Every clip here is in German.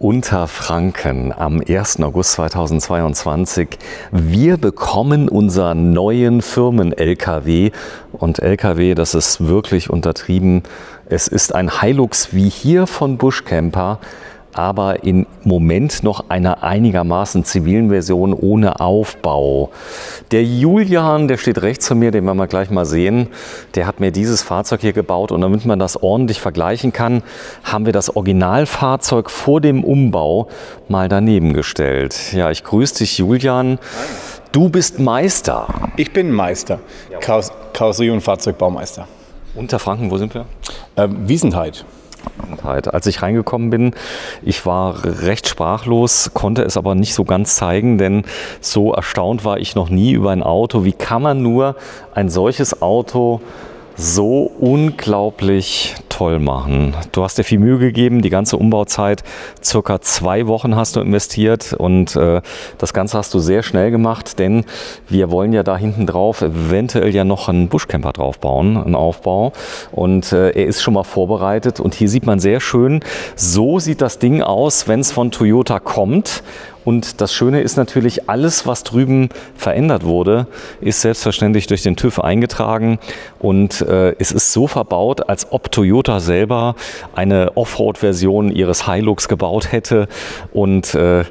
Unterfranken am 1. August 2022. Wir bekommen unseren neuen Firmen-LKW. Und LKW, das ist wirklich untertrieben. Es ist ein Hilux wie hier von Buschcamper aber im Moment noch einer einigermaßen zivilen Version ohne Aufbau. Der Julian, der steht rechts von mir, den werden wir gleich mal sehen, der hat mir dieses Fahrzeug hier gebaut und damit man das ordentlich vergleichen kann, haben wir das Originalfahrzeug vor dem Umbau mal daneben gestellt. Ja, ich grüße dich, Julian. Du bist Meister. Ich bin Meister, Karosserie- und Fahrzeugbaumeister. Unterfranken, wo sind wir? Ähm, Wiesenheit. Als ich reingekommen bin, ich war recht sprachlos, konnte es aber nicht so ganz zeigen, denn so erstaunt war ich noch nie über ein Auto. Wie kann man nur ein solches Auto so unglaublich toll machen. Du hast dir viel Mühe gegeben, die ganze Umbauzeit, circa zwei Wochen hast du investiert und äh, das Ganze hast du sehr schnell gemacht, denn wir wollen ja da hinten drauf eventuell ja noch einen Buschcamper draufbauen, einen Aufbau und äh, er ist schon mal vorbereitet und hier sieht man sehr schön, so sieht das Ding aus, wenn es von Toyota kommt und das Schöne ist natürlich, alles, was drüben verändert wurde, ist selbstverständlich durch den TÜV eingetragen. Und äh, es ist so verbaut, als ob Toyota selber eine Offroad-Version ihres Hilux gebaut hätte. Und äh,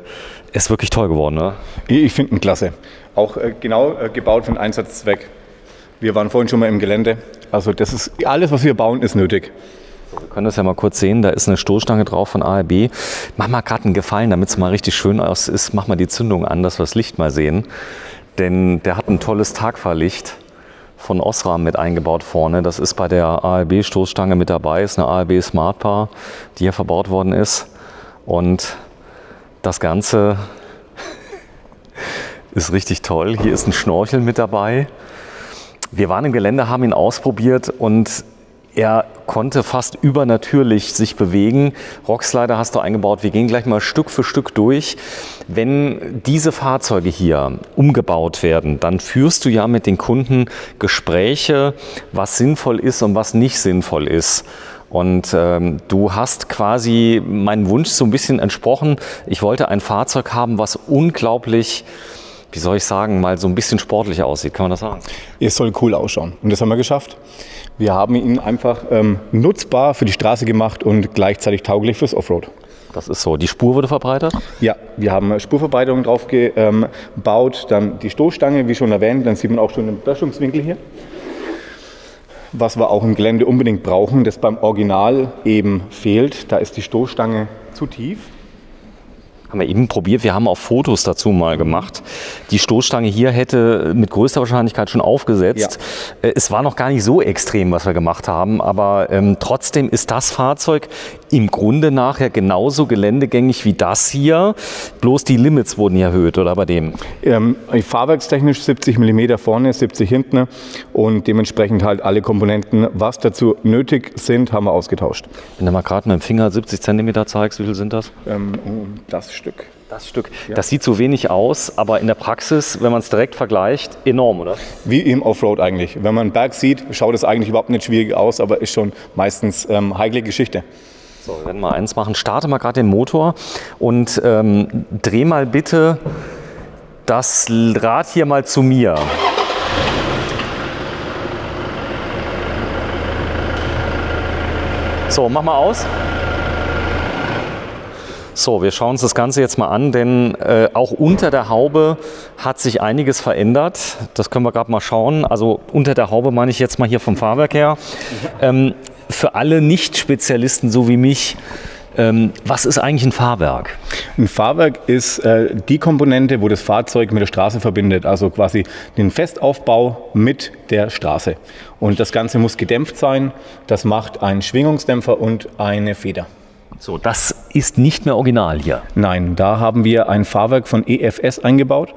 ist wirklich toll geworden. Ne? Ich finde ihn klasse. Auch äh, genau äh, gebaut für den Einsatzzweck. Wir waren vorhin schon mal im Gelände. Also das ist alles, was wir bauen, ist nötig. Wir können das ja mal kurz sehen. Da ist eine Stoßstange drauf von ARB. Mach mal gerade einen Gefallen, damit es mal richtig schön aus ist. Mach mal die Zündung an, dass wir das Licht mal sehen. Denn der hat ein tolles Tagfahrlicht von Osram mit eingebaut vorne. Das ist bei der ARB-Stoßstange mit dabei. Ist eine ARB Smartbar, die hier verbaut worden ist. Und das Ganze ist richtig toll. Hier ist ein Schnorchel mit dabei. Wir waren im Gelände, haben ihn ausprobiert und er konnte fast übernatürlich sich bewegen. Rockslider hast du eingebaut. Wir gehen gleich mal Stück für Stück durch. Wenn diese Fahrzeuge hier umgebaut werden, dann führst du ja mit den Kunden Gespräche, was sinnvoll ist und was nicht sinnvoll ist. Und ähm, du hast quasi meinen Wunsch so ein bisschen entsprochen. Ich wollte ein Fahrzeug haben, was unglaublich wie soll ich sagen, mal so ein bisschen sportlicher aussieht. Kann man das sagen? Es soll cool ausschauen. Und das haben wir geschafft. Wir haben ihn einfach ähm, nutzbar für die Straße gemacht und gleichzeitig tauglich fürs Offroad. Das ist so. Die Spur wurde verbreitert? Ja, wir haben Spurverbreiterung drauf gebaut, dann die Stoßstange, wie schon erwähnt, dann sieht man auch schon den Böschungswinkel hier. Was wir auch im Gelände unbedingt brauchen, das beim Original eben fehlt, da ist die Stoßstange zu tief. Haben wir eben probiert. Wir haben auch Fotos dazu mal gemacht. Die Stoßstange hier hätte mit größter Wahrscheinlichkeit schon aufgesetzt. Ja. Äh, es war noch gar nicht so extrem, was wir gemacht haben, aber ähm, trotzdem ist das Fahrzeug im Grunde nachher genauso geländegängig wie das hier. Bloß die Limits wurden erhöht, oder bei dem? Ähm, fahrwerkstechnisch 70 mm vorne, 70 hinten und dementsprechend halt alle Komponenten, was dazu nötig sind, haben wir ausgetauscht. Wenn du mal gerade mit dem Finger 70 cm zeigst, wie viel sind das? Ähm, das Stück. Das Stück. Ja. Das sieht so wenig aus, aber in der Praxis, wenn man es direkt vergleicht, enorm, oder? Wie im Offroad eigentlich. Wenn man einen Berg sieht, schaut es eigentlich überhaupt nicht schwierig aus, aber ist schon meistens ähm, heikle Geschichte. So, wir werden mal eins machen. Starte mal gerade den Motor und ähm, dreh mal bitte das Rad hier mal zu mir. So, mach mal aus. So, wir schauen uns das Ganze jetzt mal an, denn äh, auch unter der Haube hat sich einiges verändert. Das können wir gerade mal schauen. Also unter der Haube meine ich jetzt mal hier vom Fahrwerk her. Ähm, für alle Nicht-Spezialisten so wie mich, ähm, was ist eigentlich ein Fahrwerk? Ein Fahrwerk ist äh, die Komponente, wo das Fahrzeug mit der Straße verbindet, also quasi den Festaufbau mit der Straße. Und das Ganze muss gedämpft sein. Das macht einen Schwingungsdämpfer und eine Feder. So, das ist nicht mehr original hier. Nein, da haben wir ein Fahrwerk von EFS eingebaut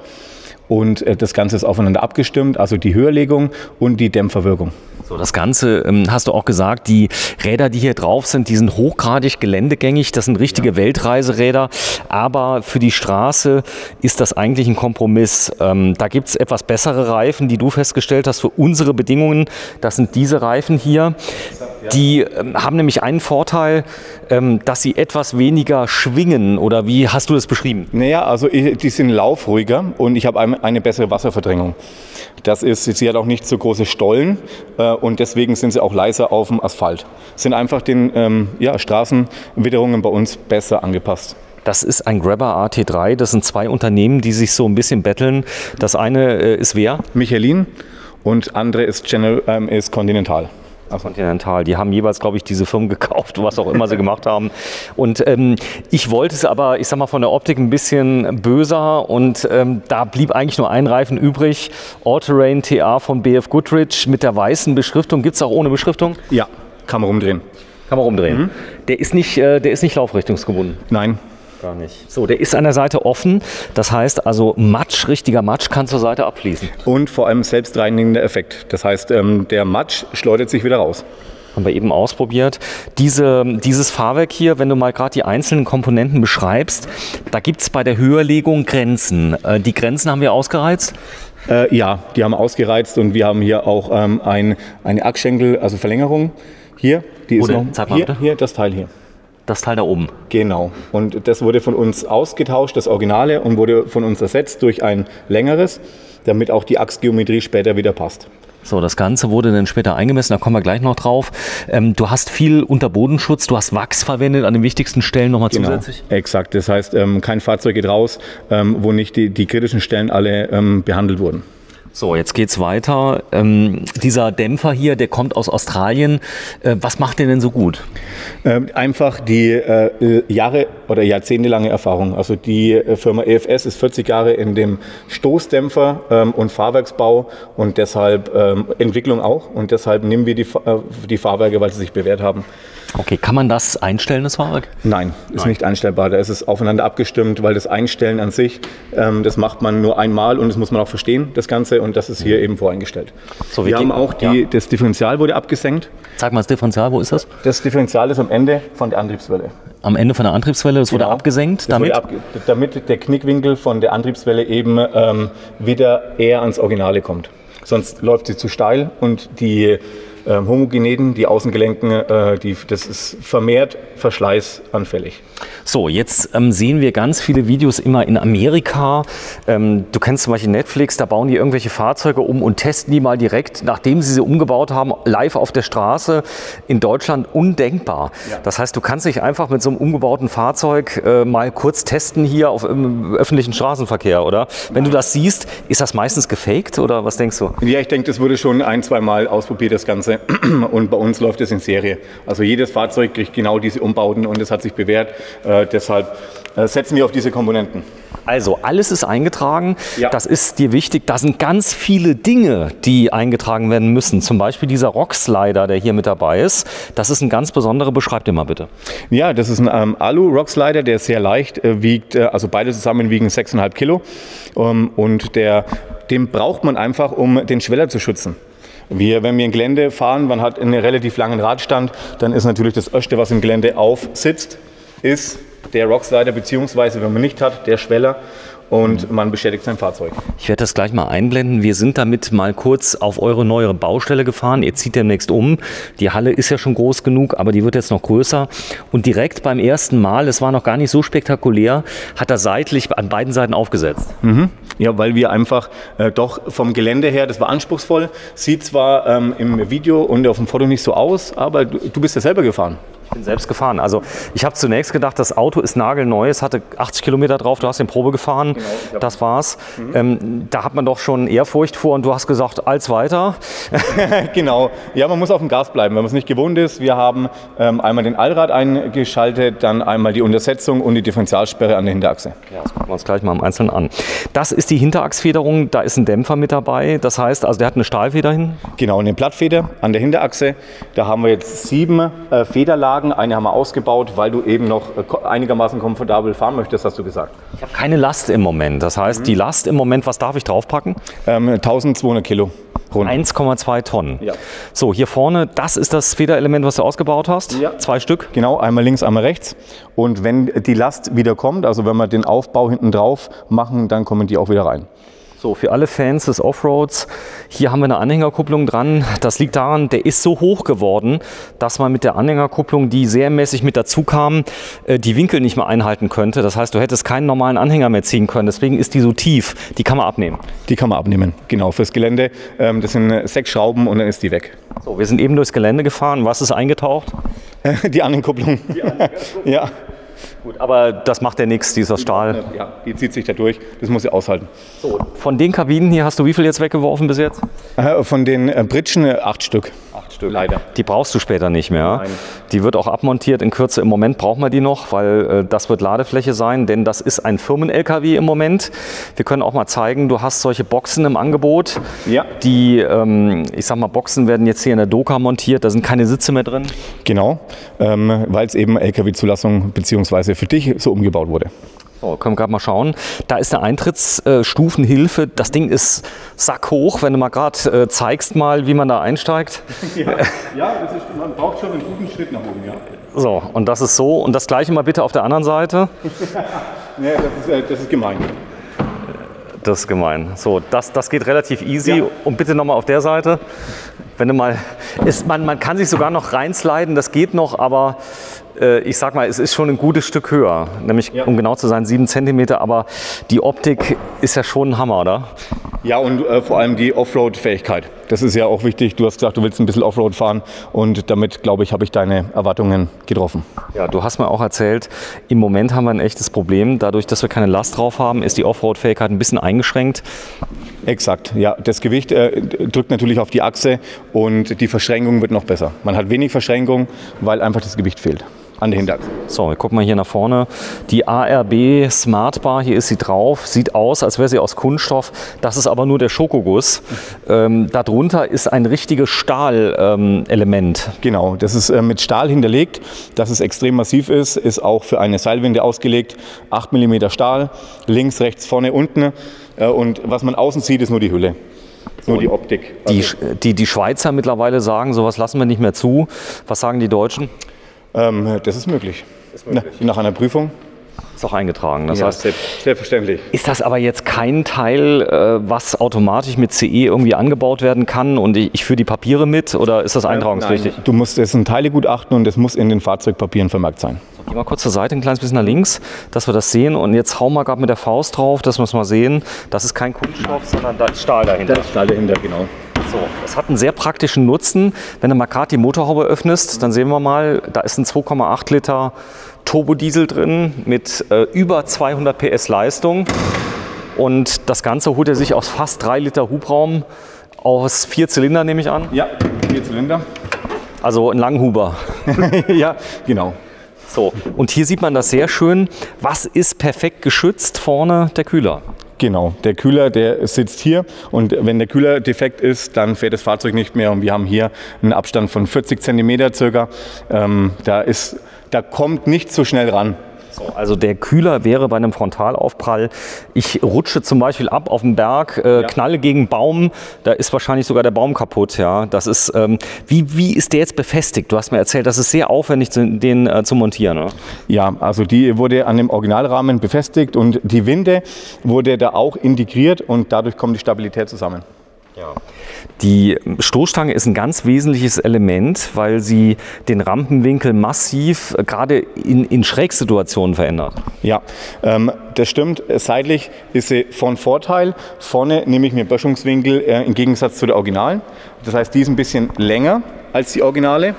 und äh, das Ganze ist aufeinander abgestimmt, also die Höherlegung und die Dämpferwirkung. So, das Ganze ähm, hast du auch gesagt, die Räder, die hier drauf sind, die sind hochgradig geländegängig. Das sind richtige ja. Weltreiseräder. Aber für die Straße ist das eigentlich ein Kompromiss. Ähm, da gibt es etwas bessere Reifen, die du festgestellt hast für unsere Bedingungen. Das sind diese Reifen hier. Die ähm, haben nämlich einen Vorteil, ähm, dass sie etwas weniger schwingen. Oder wie hast du das beschrieben? Naja, also die sind laufruhiger und ich habe eine bessere Wasserverdrängung. Das ist, sie hat auch nicht so große Stollen äh, und deswegen sind sie auch leiser auf dem Asphalt. Sind einfach den ähm, ja, Straßenwitterungen bei uns besser angepasst. Das ist ein Grabber AT3. Das sind zwei Unternehmen, die sich so ein bisschen betteln. Das eine äh, ist wer? Michelin und andere ist, General, ähm, ist Continental. Continental. Die haben jeweils, glaube ich, diese Firmen gekauft, was auch immer sie gemacht haben. Und ähm, ich wollte es aber, ich sag mal, von der Optik ein bisschen böser und ähm, da blieb eigentlich nur ein Reifen übrig. All-Terrain TA von BF Goodrich mit der weißen Beschriftung. Gibt es auch ohne Beschriftung? Ja, kann man rumdrehen. Kann man rumdrehen. Mhm. Der, ist nicht, äh, der ist nicht laufrichtungsgebunden. Nein, Gar nicht. So, der ist an der Seite offen. Das heißt also, Matsch, richtiger Matsch kann zur Seite abfließen. Und vor allem selbstreinigender Effekt. Das heißt, ähm, der Matsch schleudert sich wieder raus. Haben wir eben ausprobiert. Diese, dieses Fahrwerk hier, wenn du mal gerade die einzelnen Komponenten beschreibst, da gibt es bei der Höherlegung Grenzen. Äh, die Grenzen haben wir ausgereizt? Äh, ja, die haben wir ausgereizt und wir haben hier auch ähm, ein, eine Achsschenkel, also Verlängerung. Hier, die ist Oder, noch, hier, hier, das Teil hier. Das Teil da oben. Genau. Und das wurde von uns ausgetauscht, das Originale, und wurde von uns ersetzt durch ein längeres, damit auch die Achsgeometrie später wieder passt. So, das Ganze wurde dann später eingemessen, da kommen wir gleich noch drauf. Ähm, du hast viel Unterbodenschutz, du hast Wachs verwendet an den wichtigsten Stellen nochmal genau, zusätzlich? Exakt, das heißt, ähm, kein Fahrzeug geht raus, ähm, wo nicht die, die kritischen Stellen alle ähm, behandelt wurden. So, jetzt geht's weiter. Ähm, dieser Dämpfer hier, der kommt aus Australien. Äh, was macht den denn so gut? Ähm, einfach die äh, Jahre oder jahrzehntelange Erfahrung. Also die äh, Firma EFS ist 40 Jahre in dem Stoßdämpfer ähm, und Fahrwerksbau und deshalb ähm, Entwicklung auch. Und deshalb nehmen wir die, äh, die Fahrwerke, weil sie sich bewährt haben. Okay, kann man das einstellen, das Fahrwerk? Nein, ist Nein. nicht einstellbar. Da ist es aufeinander abgestimmt, weil das Einstellen an sich, ähm, das macht man nur einmal und das muss man auch verstehen, das Ganze. Und das ist hier mhm. eben voreingestellt. So, wir haben auch die, ja. das Differential wurde abgesenkt. Sag mal das Differential, wo ist das? Das Differential ist am Ende von der Antriebswelle. Am Ende von der Antriebswelle, das genau. wurde abgesenkt, damit? Wurde ab, damit der Knickwinkel von der Antriebswelle eben ähm, wieder eher ans Originale kommt. Sonst läuft sie zu steil und die ähm, Homogeneten, die Außengelenken, äh, die, das ist vermehrt verschleißanfällig. So, jetzt ähm, sehen wir ganz viele Videos immer in Amerika. Ähm, du kennst zum Beispiel Netflix, da bauen die irgendwelche Fahrzeuge um und testen die mal direkt, nachdem sie sie umgebaut haben, live auf der Straße. In Deutschland undenkbar. Ja. Das heißt, du kannst nicht einfach mit so einem umgebauten Fahrzeug äh, mal kurz testen hier auf im öffentlichen Straßenverkehr, oder? Wenn du das siehst, ist das meistens gefaked oder was denkst du? Ja, ich denke, das wurde schon ein, zwei Mal ausprobiert, das Ganze. Und bei uns läuft es in Serie. Also jedes Fahrzeug kriegt genau diese Umbauten und es hat sich bewährt. Äh, deshalb äh, setzen wir auf diese Komponenten. Also alles ist eingetragen. Ja. Das ist dir wichtig. Da sind ganz viele Dinge, die eingetragen werden müssen. Zum Beispiel dieser Rockslider, der hier mit dabei ist. Das ist ein ganz besonderer. Beschreib den mal bitte. Ja, das ist ein ähm, Alu-Rockslider, der ist sehr leicht, äh, wiegt, äh, also beide zusammen wiegen 6,5 Kilo. Ähm, und der, den braucht man einfach, um den Schweller zu schützen. Wir, wenn wir ein Gelände fahren, man hat einen relativ langen Radstand, dann ist natürlich das Erste, was im Gelände aufsitzt, ist der Rockslider, beziehungsweise wenn man nicht hat, der Schweller und man beschädigt sein Fahrzeug. Ich werde das gleich mal einblenden. Wir sind damit mal kurz auf eure neue Baustelle gefahren. Ihr zieht demnächst um. Die Halle ist ja schon groß genug, aber die wird jetzt noch größer. Und direkt beim ersten Mal, es war noch gar nicht so spektakulär, hat er seitlich an beiden Seiten aufgesetzt. Mhm. Ja, weil wir einfach äh, doch vom Gelände her, das war anspruchsvoll, sieht zwar ähm, im Video und auf dem Foto nicht so aus, aber du, du bist ja selber gefahren bin selbst gefahren. Also ich habe zunächst gedacht, das Auto ist nagelneu, es hatte 80 Kilometer drauf, du hast den Probe gefahren, genau, das war's. Mhm. Ähm, da hat man doch schon Ehrfurcht vor und du hast gesagt, als weiter. genau, ja, man muss auf dem Gas bleiben, wenn man es nicht gewohnt ist. Wir haben ähm, einmal den Allrad eingeschaltet, dann einmal die Untersetzung und die Differentialsperre an der Hinterachse. Ja, das gucken wir uns gleich mal im Einzelnen an. Das ist die Hinterachsfederung, da ist ein Dämpfer mit dabei, das heißt, also der hat eine Stahlfeder hin? Genau, eine Blattfeder an der Hinterachse. Da haben wir jetzt sieben äh, Federlagen Wagen. Eine haben wir ausgebaut, weil du eben noch äh, einigermaßen komfortabel fahren möchtest, hast du gesagt. Ich habe keine Last im Moment. Das heißt, die Last im Moment, was darf ich draufpacken? Ähm, 1200 Kilo. Rund. 1,2 Tonnen. Ja. So, hier vorne, das ist das Federelement, was du ausgebaut hast. Ja. Zwei Stück. Genau, einmal links, einmal rechts. Und wenn die Last wieder kommt, also wenn wir den Aufbau hinten drauf machen, dann kommen die auch wieder rein. So, für alle Fans des Offroads, hier haben wir eine Anhängerkupplung dran. Das liegt daran, der ist so hoch geworden, dass man mit der Anhängerkupplung, die serienmäßig mit dazu kam, äh, die Winkel nicht mehr einhalten könnte. Das heißt, du hättest keinen normalen Anhänger mehr ziehen können. Deswegen ist die so tief. Die kann man abnehmen. Die kann man abnehmen, genau, fürs Gelände. Ähm, das sind äh, sechs Schrauben und dann ist die weg. So, wir sind eben durchs Gelände gefahren. Was ist eingetaucht? Die Anhängerkupplung. Die Anhängerkupplung. ja. Gut, aber das macht ja nichts, dieser Stahl. Ja, die zieht sich da durch. Das muss sie aushalten. So, von den Kabinen hier hast du wie viel jetzt weggeworfen bis jetzt? Äh, von den äh, Britschen äh, acht Stück. Acht Stück. Leider. Die brauchst du später nicht mehr. Nein. Die wird auch abmontiert in Kürze. Im Moment brauchen wir die noch, weil äh, das wird Ladefläche sein, denn das ist ein Firmen-LKW im Moment. Wir können auch mal zeigen, du hast solche Boxen im Angebot. Ja. Die, ähm, ich sag mal, Boxen werden jetzt hier in der Doka montiert. Da sind keine Sitze mehr drin. Genau, ähm, weil es eben LKW-Zulassung bzw. für dich so umgebaut wurde. So, können wir gerade mal schauen. Da ist eine Eintrittsstufenhilfe. Das Ding ist sackhoch, wenn du mal gerade äh, zeigst mal, wie man da einsteigt. Ja, ja ist, man braucht schon einen guten Schritt nach oben, ja. So, und das ist so. Und das gleiche mal bitte auf der anderen Seite. nee, das ist, äh, das ist gemein. Das ist gemein. So, das, das geht relativ easy. Ja. Und bitte nochmal auf der Seite. Wenn du mal, ist, man, man kann sich sogar noch reinsliden, das geht noch, aber äh, ich sag mal, es ist schon ein gutes Stück höher, nämlich ja. um genau zu sein, sieben Zentimeter, aber die Optik ist ja schon ein Hammer, oder? Ja, und äh, vor allem die Offroad-Fähigkeit. Das ist ja auch wichtig. Du hast gesagt, du willst ein bisschen Offroad fahren und damit, glaube ich, habe ich deine Erwartungen getroffen. Ja, du hast mir auch erzählt, im Moment haben wir ein echtes Problem. Dadurch, dass wir keine Last drauf haben, ist die Offroad-Fähigkeit ein bisschen eingeschränkt. Exakt, ja. Das Gewicht äh, drückt natürlich auf die Achse und die Verschränkung wird noch besser. Man hat wenig Verschränkung, weil einfach das Gewicht fehlt an der Hinterachse. So, wir gucken mal hier nach vorne. Die ARB Smartbar, hier ist sie drauf. Sieht aus, als wäre sie aus Kunststoff. Das ist aber nur der Schokoguss. Ähm, darunter ist ein richtiges Stahlelement. Ähm, genau, das ist äh, mit Stahl hinterlegt. Dass es extrem massiv ist, ist auch für eine Seilwinde ausgelegt. 8 mm Stahl, links, rechts, vorne, unten. Äh, und was man außen sieht, ist nur die Hülle. Nur die Optik. Die, also die, die Schweizer mittlerweile sagen, sowas lassen wir nicht mehr zu. Was sagen die Deutschen? Ähm, das ist möglich. ist möglich. Na, nach einer Prüfung. Ist auch eingetragen. Das ja, heißt, selbstverständlich. Ist das aber jetzt kein Teil, äh, was automatisch mit CE irgendwie angebaut werden kann und ich, führe die Papiere mit oder ist das eintragungspflichtig? Nein, du musst es ein Teilegutachten und es muss in den Fahrzeugpapieren vermerkt sein. So, geh mal kurz zur Seite, ein kleines bisschen nach links, dass wir das sehen und jetzt hauen wir gerade mit der Faust drauf, dass wir es mal sehen. Das ist kein Kunststoff, sondern da ist Stahl dahinter. Da ist Stahl dahinter, genau. So, es hat einen sehr praktischen Nutzen. Wenn du mal gerade die Motorhaube öffnest, dann sehen wir mal, da ist ein 2,8 Liter Turbodiesel drin mit äh, über 200 PS Leistung. Und das Ganze holt er sich aus fast 3 Liter Hubraum aus vier Zylinder, nehme ich an. Ja, vier Zylinder. Also ein Langhuber. ja, genau. So, und hier sieht man das sehr schön. Was ist perfekt geschützt? Vorne der Kühler. Genau, der Kühler, der sitzt hier und wenn der Kühler defekt ist, dann fährt das Fahrzeug nicht mehr und wir haben hier einen Abstand von 40 cm circa. Ähm, da, ist, da kommt nicht so schnell ran. So, also der Kühler wäre bei einem Frontalaufprall, ich rutsche zum Beispiel ab auf den Berg, äh, ja. knalle gegen Baum, da ist wahrscheinlich sogar der Baum kaputt. Ja? Das ist, ähm, wie, wie ist der jetzt befestigt? Du hast mir erzählt, das ist sehr aufwendig, den äh, zu montieren. Oder? Ja, also die wurde an dem Originalrahmen befestigt und die Winde wurde da auch integriert und dadurch kommt die Stabilität zusammen. Ja. Die Stoßstange ist ein ganz wesentliches Element, weil sie den Rampenwinkel massiv äh, gerade in, in Schrägsituationen verändert. Ja, ähm, das stimmt. Seitlich ist sie von Vorteil. Vorne nehme ich mir Böschungswinkel äh, im Gegensatz zu der Originalen. Das heißt, die ist ein bisschen länger als die Originale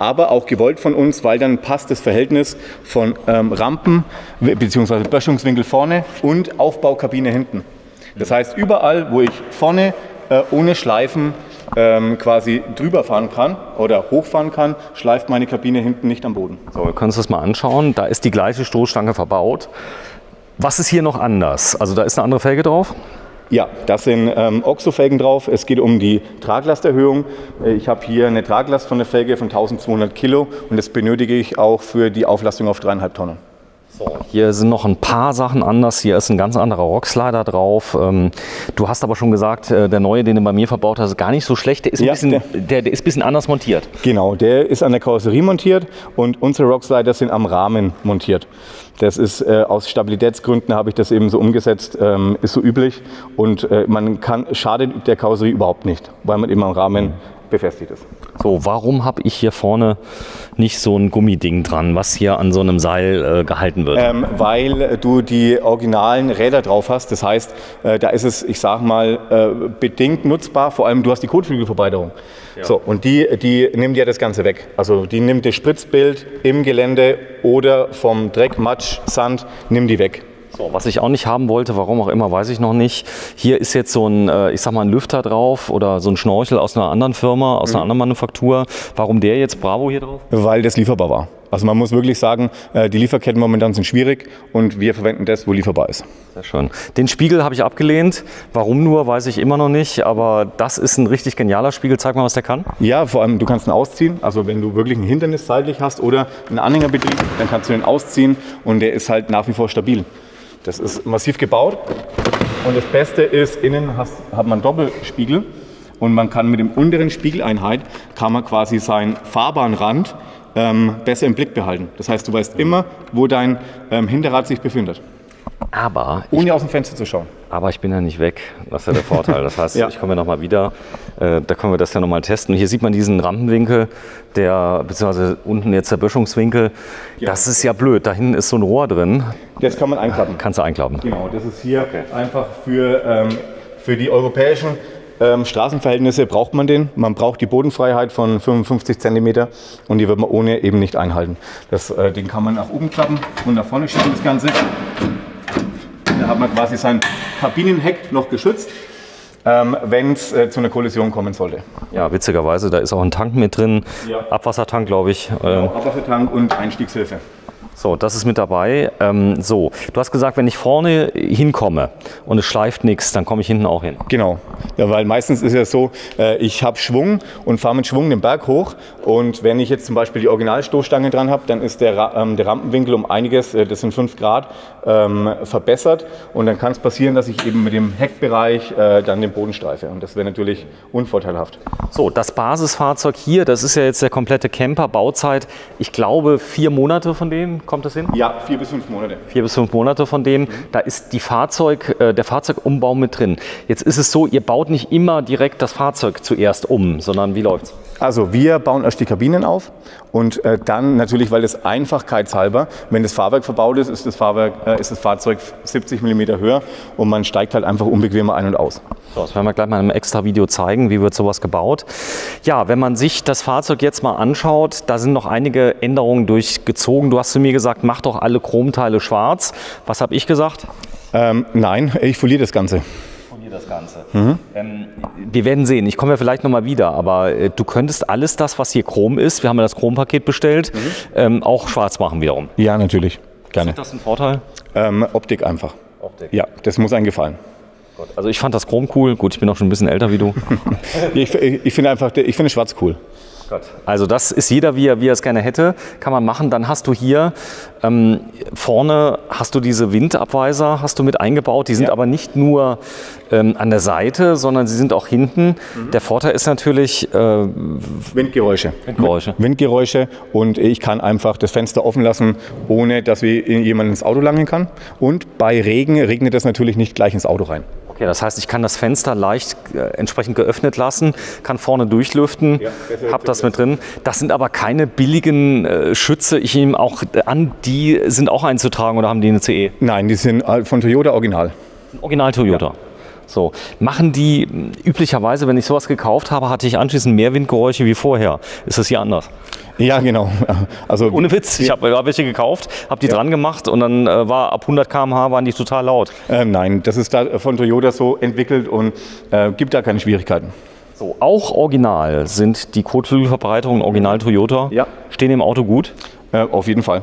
aber auch gewollt von uns, weil dann passt das Verhältnis von ähm, Rampen bzw. Böschungswinkel vorne und Aufbaukabine hinten. Das heißt, überall, wo ich vorne äh, ohne Schleifen ähm, quasi drüber fahren kann oder hochfahren kann, schleift meine Kabine hinten nicht am Boden. So, wir können uns das mal anschauen. Da ist die gleiche Stoßstange verbaut. Was ist hier noch anders? Also da ist eine andere Felge drauf? Ja, das sind ähm, Oxo-Felgen drauf. Es geht um die Traglasterhöhung. Äh, Ich habe hier eine Traglast von der Felge von 1200 Kilo und das benötige ich auch für die Auflastung auf dreieinhalb Tonnen. Hier sind noch ein paar Sachen anders. Hier ist ein ganz anderer Rockslider drauf. Ähm, Du hast aber schon gesagt, äh, der neue, den du bei mir verbaut hast, ist gar nicht so schlecht. Der ist ein, Ja, bisschen, der- der, der ist ein bisschen anders montiert. Genau, der ist an der Karosserie montiert und unsere Rockslider sind am Rahmen montiert. Das ist äh, aus Stabilitätsgründen habe ich das eben so umgesetzt, ähm, ist so üblich und äh, man kann schadet der Karosserie überhaupt nicht, weil man eben am Rahmen befestigt ist. So, warum habe ich hier vorne nicht so ein Gummiding dran, was hier an so einem Seil äh, gehalten wird? Ähm, weil du die originalen Räder drauf hast. Das heißt, äh, da ist es, ich sag mal, äh, bedingt nutzbar. Vor allem, du hast die Kotflügelverbreiterung. So, und die, die nimmt ja das Ganze weg. Also die nimmt das Spritzbild im Gelände oder vom Dreck, Matsch, Sand, nimm die weg. So, was ich auch nicht haben wollte, warum auch immer, weiß ich noch nicht. Hier ist jetzt so ein, äh, ich sag mal, ein Lüfter drauf oder so ein Schnorchel aus einer anderen Firma, aus einer anderen Manufaktur. Warum der jetzt Bravo hier drauf? Weil das lieferbar war. Also man muss wirklich sagen, äh, die Lieferketten momentan sind schwierig und wir verwenden das, wo lieferbar ist. Sehr schön. Den Spiegel habe ich abgelehnt. Warum nur, weiß ich immer noch nicht. Aber das ist ein richtig genialer Spiegel. Zeig mal, was der kann. Ja, vor allem du kannst ihn ausziehen. Also wenn du wirklich ein Hindernis seitlich hast oder einen Anhängerbetrieb, dann kannst du ihn ausziehen und der ist halt nach wie vor stabil. Das ist massiv gebaut. Und das Beste ist, innen hast, hat man Doppelspiegel. Und man kann mit dem unteren Spiegeleinheit kann man quasi seinen Fahrbahnrand ähm, besser im Blick behalten. Das heißt, du weißt immer, wo dein ähm, Hinterrad sich befindet, Aber ich, ohne aus dem Fenster zu schauen. aber ich bin ja nicht weg. Das ist ja der Vorteil. Das heißt, Ja. ich komme ja nochmal wieder. Äh, da können wir das ja nochmal testen. Hier sieht man diesen Rampenwinkel, der, beziehungsweise unten jetzt der Böschungswinkel. Das ist ja blöd. Da hinten ist so ein Rohr drin. Das kann man einklappen. Kannst du einklappen. Genau, das ist hier einfach für, ähm, für die europäischen ähm, Straßenverhältnisse braucht man den. Man braucht die Bodenfreiheit von 55 cm und die wird man ohne eben nicht einhalten. Das, äh, den kann man nach oben klappen und nach vorne schieben das Ganze. Da hat man quasi sein Kabinenheck noch geschützt, ähm, wenn es äh, zu einer Kollision kommen sollte. Ja, witzigerweise, da ist auch ein Tank mit drin. Ja. Abwassertank, glaube ich. Ähm, Abwassertank und Einstiegshilfe. So, das ist mit dabei. Ähm, so, du hast gesagt, wenn ich vorne hinkomme und es schleift nichts, dann komme ich hinten auch hin. Genau, ja, weil meistens ist ja so, äh, ich habe Schwung und fahre mit Schwung den Berg hoch und wenn ich jetzt zum Beispiel die Originalstoßstange dran habe, dann ist der, ähm, der Rampenwinkel um einiges, äh, das sind 5 Grad, ähm, verbessert und dann kann es passieren, dass ich eben mit dem Heckbereich äh, dann den Boden streife und das wäre natürlich unvorteilhaft. So, das Basisfahrzeug hier, das ist ja jetzt der komplette Camper, Bauzeit, ich glaube vier Monate von dem, kommt das hin? Ja, vier bis fünf Monate. Vier bis fünf Monate von dem, da ist die Fahrzeug, äh, der Fahrzeugumbau mit drin. Jetzt ist es so, ihr baut nicht immer direkt das Fahrzeug zuerst um, sondern wie läuft's? Also wir bauen erst die Kabinen auf und äh, dann natürlich, weil es einfachkeitshalber, wenn das Fahrwerk verbaut ist, ist das, Fahrwerk, äh, ist das Fahrzeug 70 mm höher und man steigt halt einfach unbequemer ein und aus. So, das werden wir gleich mal in einem extra Video zeigen, wie wird sowas gebaut. Ja, wenn man sich das Fahrzeug jetzt mal anschaut, da sind noch einige Änderungen durchgezogen. Du hast zu mir gesagt, mach doch alle Chromteile schwarz. Was habe ich gesagt? Ähm, nein, ich foliere das Ganze. Das Ganze. Ähm, wir werden sehen, ich komme ja vielleicht nochmal wieder, aber äh, du könntest alles das, was hier Chrom ist, wir haben ja das Chrompaket bestellt, ähm, auch schwarz machen wiederum. Ja, natürlich. Gerne. Ist das ein Vorteil? Ähm, Optik einfach. Optik. Ja, das muss einem gefallen. Also ich fand das Chrom cool. Gut, ich bin auch schon ein bisschen älter wie du. Ich, ich finde einfach, ich finde Schwarz cool. Also das ist jeder, wie er, wie er es gerne hätte, kann man machen. Dann hast du hier ähm, vorne hast du diese Windabweiser, hast du mit eingebaut. Die sind Ja. aber nicht nur ähm, an der Seite, sondern sie sind auch hinten. Der Vorteil ist natürlich äh, Windgeräusche. Windgeräusche. Windgeräusche und ich kann einfach das Fenster offen lassen, ohne dass jemand ins Auto langen kann. Und bei Regen regnet das natürlich nicht gleich ins Auto rein. Okay, das heißt, ich kann das Fenster leicht äh, entsprechend geöffnet lassen, kann vorne durchlüften, Ja, besser hab das mit drin. Das sind aber keine billigen äh, Schütze. Ich nehme auch an, die sind auch einzutragen oder haben die eine CE? Nein, die sind äh, von Toyota original. Original Toyota. So, machen die mh, üblicherweise, wenn ich sowas gekauft habe, hatte ich anschließend mehr Windgeräusche wie vorher. Ist das hier anders? Ja, genau. Also Ohne Witz, ich habe hab welche gekauft, habe die dran gemacht und dann äh, war ab 100 km/h waren die total laut. ähm, nein, das ist da von Toyota so entwickelt und äh, gibt da keine Schwierigkeiten. So, auch original sind die Kotflügelverbreiterungen Original Toyota. Ja. Stehen im Auto gut. Äh, auf jeden Fall.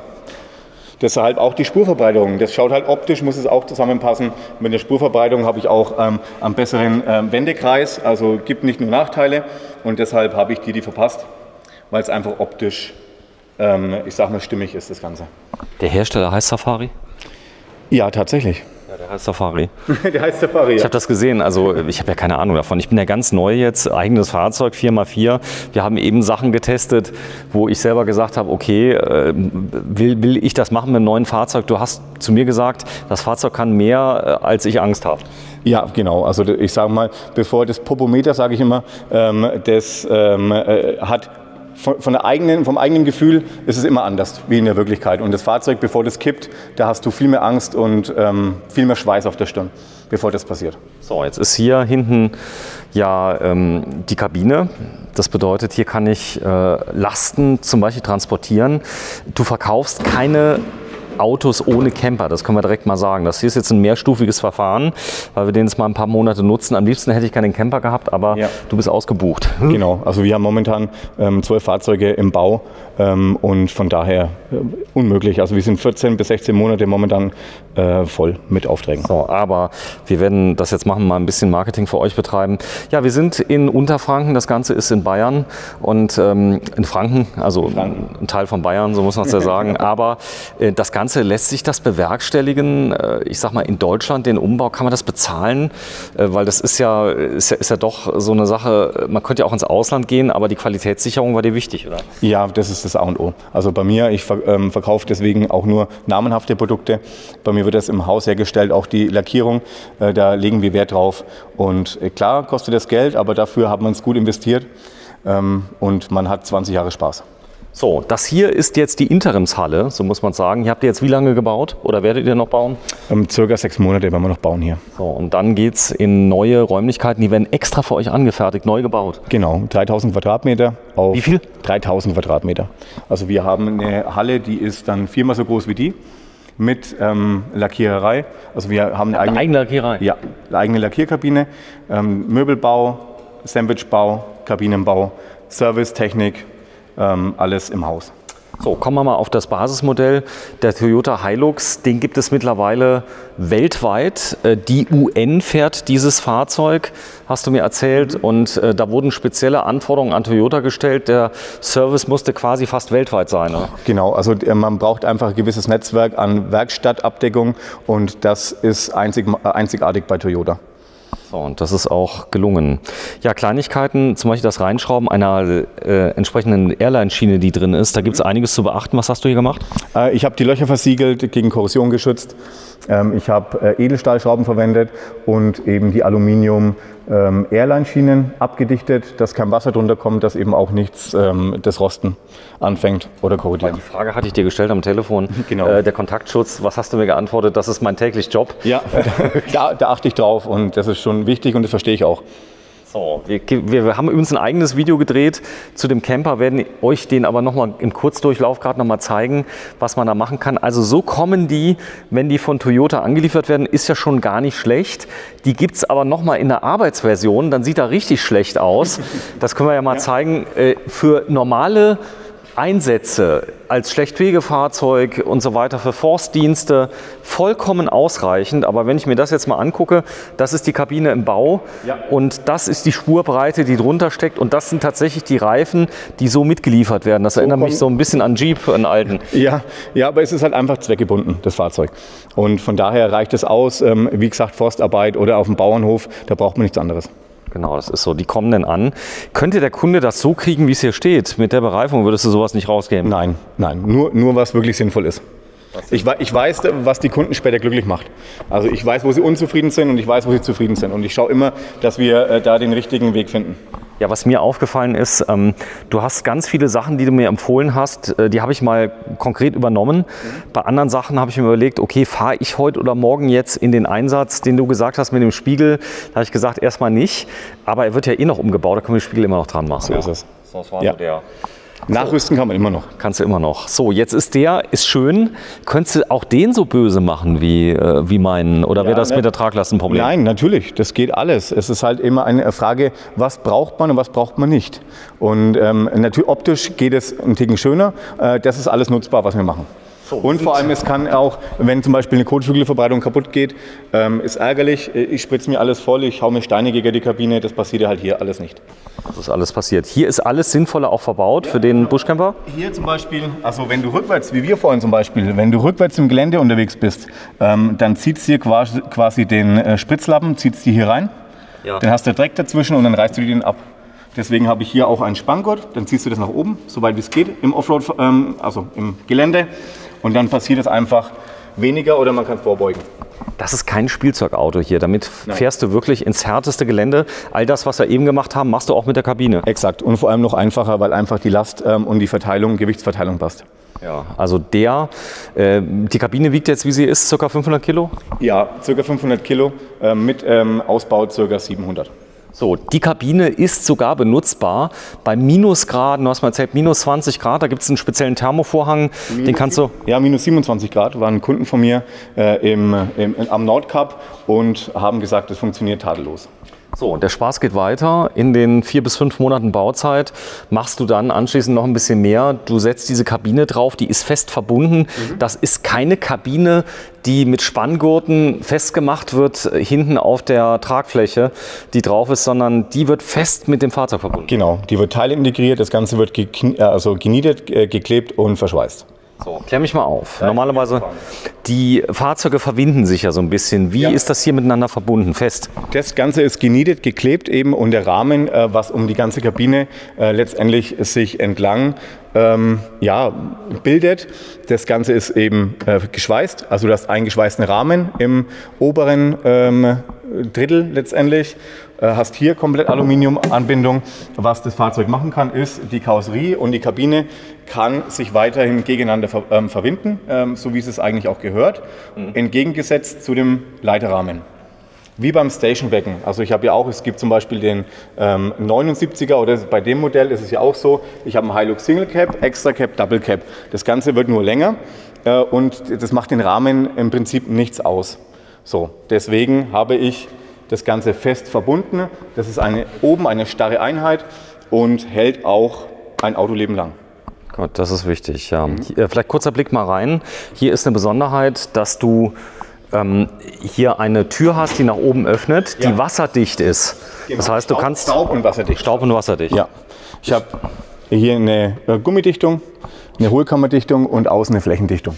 Deshalb auch die Spurverbreiterung. Das schaut halt optisch, muss es auch zusammenpassen. Mit der Spurverbreiterung habe ich auch ähm, einen besseren ähm, Wendekreis, also gibt nicht nur Nachteile. Und deshalb habe ich die, die verpasst, weil es einfach optisch, ähm, ich sag mal, stimmig ist, das Ganze. Der Hersteller heißt Safari? Ja, tatsächlich. Der heißt Safari. der heißt Safari, Ich ja. habe das gesehen, also ich habe ja keine Ahnung davon. Ich bin ja ganz neu jetzt, eigenes Fahrzeug, 4x4. Wir haben eben Sachen getestet, wo ich selber gesagt habe, okay, äh, will, will ich das machen mit einem neuen Fahrzeug? Du hast zu mir gesagt, das Fahrzeug kann mehr, äh, als ich Angst habe. Ja, genau. Also ich sage mal, bevor das Popometer, sage ich immer, ähm, das ähm, äh, hat von, der eigenen, vom eigenen Gefühl ist es immer anders wie in der Wirklichkeit. Und das Fahrzeug, bevor das kippt, da hast du viel mehr Angst und ähm, viel mehr Schweiß auf der Stirn, bevor das passiert. So, jetzt ist hier hinten ja ähm, die Kabine. Das bedeutet, hier kann ich äh, Lasten zum Beispiel transportieren. Du verkaufst keine Autos ohne Camper, das können wir direkt mal sagen. Das hier ist jetzt ein mehrstufiges Verfahren, weil wir den jetzt mal ein paar Monate nutzen. Am liebsten hätte ich keinen Camper gehabt, aber Ja. du bist ausgebucht. Genau, also wir haben momentan ähm, zwölf Fahrzeuge im Bau und von daher äh, unmöglich. Also wir sind 14 bis 16 Monate momentan äh, voll mit Aufträgen. So, aber wir werden das jetzt machen, mal ein bisschen Marketing für euch betreiben. Ja, wir sind in Unterfranken, das Ganze ist in Bayern und ähm, in Franken, also ein Teil von Bayern, so muss man es ja sagen. Aber äh, das Ganze lässt sich das bewerkstelligen. Äh, ich sag mal, in Deutschland den Umbau kann man das bezahlen, äh, weil das ist ja, ist ja, ist ja doch so eine Sache. Man könnte ja auch ins Ausland gehen, aber die Qualitätssicherung war dir wichtig, oder? Ja, das ist das A und O. Also bei mir, ich ähm, verkaufe deswegen auch nur namenhafte Produkte. Bei mir wird das im Haus hergestellt, auch die Lackierung, äh, da legen wir Wert drauf. Und äh, klar kostet das Geld, aber dafür hat man es gut investiert ähm, und man hat 20 Jahre Spaß. So, das hier ist jetzt die Interimshalle, so muss man sagen. Hier habt ihr jetzt wie lange gebaut oder werdet ihr noch bauen? Ähm, circa sechs Monate werden wir noch bauen hier. So, und dann geht es in neue Räumlichkeiten, die werden extra für euch angefertigt, neu gebaut. Genau, 3000 Quadratmeter. Auf Wie viel? 3000 Quadratmeter. Also wir haben eine Halle, die ist dann viermal so groß wie die mit ähm, Lackiererei. Also wir haben eine eigene, Eigene Lackierei. ja, eine eigene Lackierkabine, ähm, Möbelbau, Sandwichbau, Kabinenbau, Service, Technik, ähm, alles im Haus. So, kommen wir mal auf das Basismodell. Der Toyota Hilux, den gibt es mittlerweile weltweit. Äh, Die UN fährt dieses Fahrzeug, hast du mir erzählt. Und äh, da wurden spezielle Anforderungen an Toyota gestellt. Der Service musste quasi fast weltweit sein. Oder? Genau, also äh, man braucht einfach ein gewisses Netzwerk an Werkstattabdeckung und das ist einzig, einzigartig bei Toyota. Und das ist auch gelungen. Ja, Kleinigkeiten, zum Beispiel das Reinschrauben einer äh, entsprechenden Airline-Schiene, die drin ist. Da gibt es einiges zu beachten. Was hast du hier gemacht? Äh, Ich habe die Löcher versiegelt, gegen Korrosion geschützt. Ähm, Ich habe äh, Edelstahlschrauben verwendet und eben die Aluminium-Airline-Schienen abgedichtet, dass kein Wasser drunter kommt, dass eben auch nichts ähm, das Rosten anfängt oder korrodieren. Die Frage hatte ich dir gestellt am Telefon. Genau. Äh, der Kontaktschutz, was hast du mir geantwortet? Das ist mein täglich Job. Ja, da, da achte ich drauf und das ist schon wichtig und das verstehe ich auch. So, wir, wir haben übrigens ein eigenes Video gedreht zu dem Camper, werden euch den aber nochmal im Kurzdurchlauf gerade nochmal zeigen, was man da machen kann. Also so kommen die, wenn die von Toyota angeliefert werden, ist ja schon gar nicht schlecht. Die gibt es aber nochmal in der Arbeitsversion, dann sieht er richtig schlecht aus. Das können wir ja mal zeigen. Äh, Für normale Einsätze als Schlechtwegefahrzeug und so weiter für Forstdienste vollkommen ausreichend. Aber wenn ich mir das jetzt mal angucke, das ist die Kabine im Bau Ja. und das ist die Spurbreite, die drunter steckt und das sind tatsächlich die Reifen, die so mitgeliefert werden. Das erinnert mich so ein bisschen an Jeep, einen alten. Ja, ja, aber es ist halt einfach zweckgebunden, das Fahrzeug. Und von daher reicht es aus, ähm, wie gesagt, Forstarbeit oder auf dem Bauernhof, da braucht man nichts anderes. Genau, das ist so. Die kommen dann an. Könnte der Kunde das so kriegen, wie es hier steht? Mit der Bereifung würdest du sowas nicht rausgeben? Nein, nein, nur, nur was wirklich sinnvoll ist. Ich, ich weiß, was die Kunden später glücklich macht. Also ich weiß, wo sie unzufrieden sind und ich weiß, wo sie zufrieden sind. Und ich schaue immer, dass wir äh, da den richtigen Weg finden. Ja, was mir aufgefallen ist, ähm, du hast ganz viele Sachen, die du mir empfohlen hast, äh, die habe ich mal konkret übernommen. Bei anderen Sachen habe ich mir überlegt, okay, fahre ich heute oder morgen jetzt in den Einsatz, den du gesagt hast mit dem Spiegel. Da habe ich gesagt, erstmal nicht. Aber er wird ja eh noch umgebaut, da können wir den Spiegel immer noch dran machen. So ist es. So, das war Ja. so der. Nachrüsten kann man immer noch. Kannst du immer noch. So, jetzt ist der, ist schön. Könntest du auch den so böse machen wie, äh, wie meinen? Oder wäre das ne- mit der Traglast ein Problem? Nein, natürlich, das geht alles. Es ist halt immer eine Frage, was braucht man und was braucht man nicht. Und ähm, natürlich optisch geht es ein Ticken schöner. Äh, das ist alles nutzbar, was wir machen. So, und vor allem, es kann auch, wenn zum Beispiel eine Kotflügelverbreitung kaputt geht, ähm, ist ärgerlich. Ich spritze mir alles voll, ich hau mir Steine gegen die Kabine. Das passiert ja halt hier alles nicht. Das ist alles passiert. Hier ist alles Sinnvolle auch verbaut ja, für den genau. Buschcamper? Hier zum Beispiel, also wenn du rückwärts, wie wir vorhin zum Beispiel, wenn du rückwärts im Gelände unterwegs bist, ähm, dann zieht es dir quasi, quasi den äh, Spritzlappen, zieht es dir hier rein. Ja. Dann hast du Dreck dazwischen und dann reißt du dir den ab. Deswegen habe ich hier auch einen Spanngurt, dann ziehst du das nach oben, soweit wie es geht, im Offroad, ähm, also im Gelände. Und dann passiert es einfach weniger oder man kann vorbeugen. Das ist kein Spielzeugauto hier. Damit Nein. fährst du wirklich ins härteste Gelände. All das, was wir eben gemacht haben, machst du auch mit der Kabine. Exakt. Und vor allem noch einfacher, weil einfach die Last ähm, und die Verteilung, Gewichtsverteilung passt. Ja, also der, äh, die Kabine wiegt jetzt, wie sie ist, ca. 500 Kilo? Ja, ca. 500 Kilo, äh, mit ähm, Ausbau ca. 700. So, die Kabine ist sogar benutzbar bei Minusgraden. Du hast mal erzählt, minus 20 Grad. Da gibt es einen speziellen Thermovorhang. Minus den kannst du. Ja, minus 27 Grad. Waren Kunden von mir äh, im, im, am Nordkap und haben gesagt, es funktioniert tadellos. So, und der Spaß geht weiter. In den vier bis fünf Monaten Bauzeit machst du dann anschließend noch ein bisschen mehr. Du setzt diese Kabine drauf, die ist fest verbunden. Mhm. Das ist keine Kabine, die mit Spanngurten festgemacht wird, äh, hinten auf der Tragfläche, die drauf ist, sondern die wird fest mit dem Fahrzeug verbunden. Genau, die wird teilintegriert, das Ganze wird äh, also genietet, äh, geklebt und verschweißt. So, klär mich mal auf. Ja, Normalerweise, die Fahrzeuge verbinden sich ja so ein bisschen. Wie ja. ist das hier miteinander verbunden, fest? Das Ganze ist genietet, geklebt eben und der Rahmen, äh, was um die ganze Kabine äh, letztendlich sich entlang ähm, ja, bildet. Das Ganze ist eben äh, geschweißt, also du hast einen geschweißten Rahmen im oberen ähm, Drittel letztendlich hast hier komplett Aluminiumanbindung. Was das Fahrzeug machen kann, ist, die Karosserie und die Kabine kann sich weiterhin gegeneinander ver ähm, verbinden, ähm, so wie es eigentlich auch gehört, mhm. entgegengesetzt zu dem Leiterrahmen. Wie beim Stationbecken. Also ich habe ja auch, es gibt zum Beispiel den ähm, 79er oder bei dem Modell ist es ja auch so, ich habe einen Hilux Single Cap, Extra Cap, Double Cap. Das Ganze wird nur länger äh, und das macht den Rahmen im Prinzip nichts aus. So, deswegen habe ich das Ganze fest verbunden. Das ist eine, oben eine starre Einheit und hält auch ein Autoleben lang. Gut, das ist wichtig. Ja. Mhm. Äh, vielleicht kurzer Blick mal rein. Hier ist eine Besonderheit, dass du ähm, hier eine Tür hast, die nach oben öffnet, ja. die wasserdicht ist. Genau. Das heißt, du kannst Staub und wasserdicht. Staub und wasserdicht. Ja. Ich habe hier eine äh, Gummidichtung, eine Hohlkammerdichtung und außen eine Flächendichtung.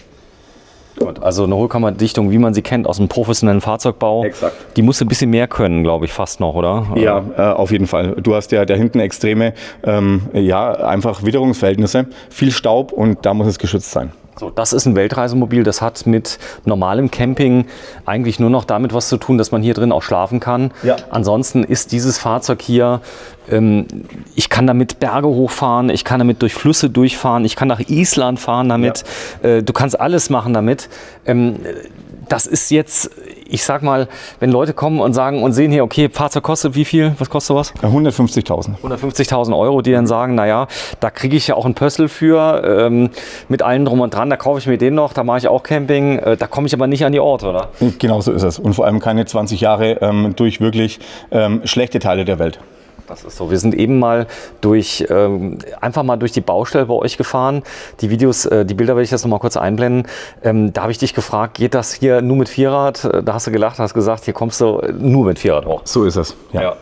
Gut, also eine Hohlkammerdichtung, wie man sie kennt aus dem professionellen Fahrzeugbau. Exakt. Die muss ein bisschen mehr können, glaube ich, fast noch, oder? Ja, äh, auf jeden Fall. Du hast ja da hinten extreme, ähm, ja, einfach Witterungsverhältnisse, viel Staub und da muss es geschützt sein. So, das ist ein Weltreisemobil, das hat mit normalem Camping eigentlich nur noch damit was zu tun, dass man hier drin auch schlafen kann. Ja. Ansonsten ist dieses Fahrzeug hier, ähm, ich kann damit Berge hochfahren, ich kann damit durch Flüsse durchfahren, ich kann nach Island fahren damit, ja. äh, du kannst alles machen damit. Ähm, das ist jetzt, ich sag mal, wenn Leute kommen und sagen und sehen hier, okay, Fahrzeug kostet wie viel? Was kostet sowas? 150.000. 150.000 Euro, die dann sagen, naja, da kriege ich ja auch einen Pössl für, ähm, mit allen drum und dran, da kaufe ich mir den noch, da mache ich auch Camping, äh, da komme ich aber nicht an die Orte, oder? Genau so ist es. Und vor allem keine 20 Jahre ähm, durch wirklich ähm, schlechte Teile der Welt. Das ist so. Wir sind eben mal durch, ähm, einfach mal durch die Baustelle bei euch gefahren. Die Videos, äh, die Bilder werde ich jetzt noch mal kurz einblenden. Ähm, da habe ich dich gefragt, geht das hier nur mit Vierrad? Äh, da hast du gelacht, hast gesagt, hier kommst du nur mit Vierrad hoch. So ist es, ja. ja.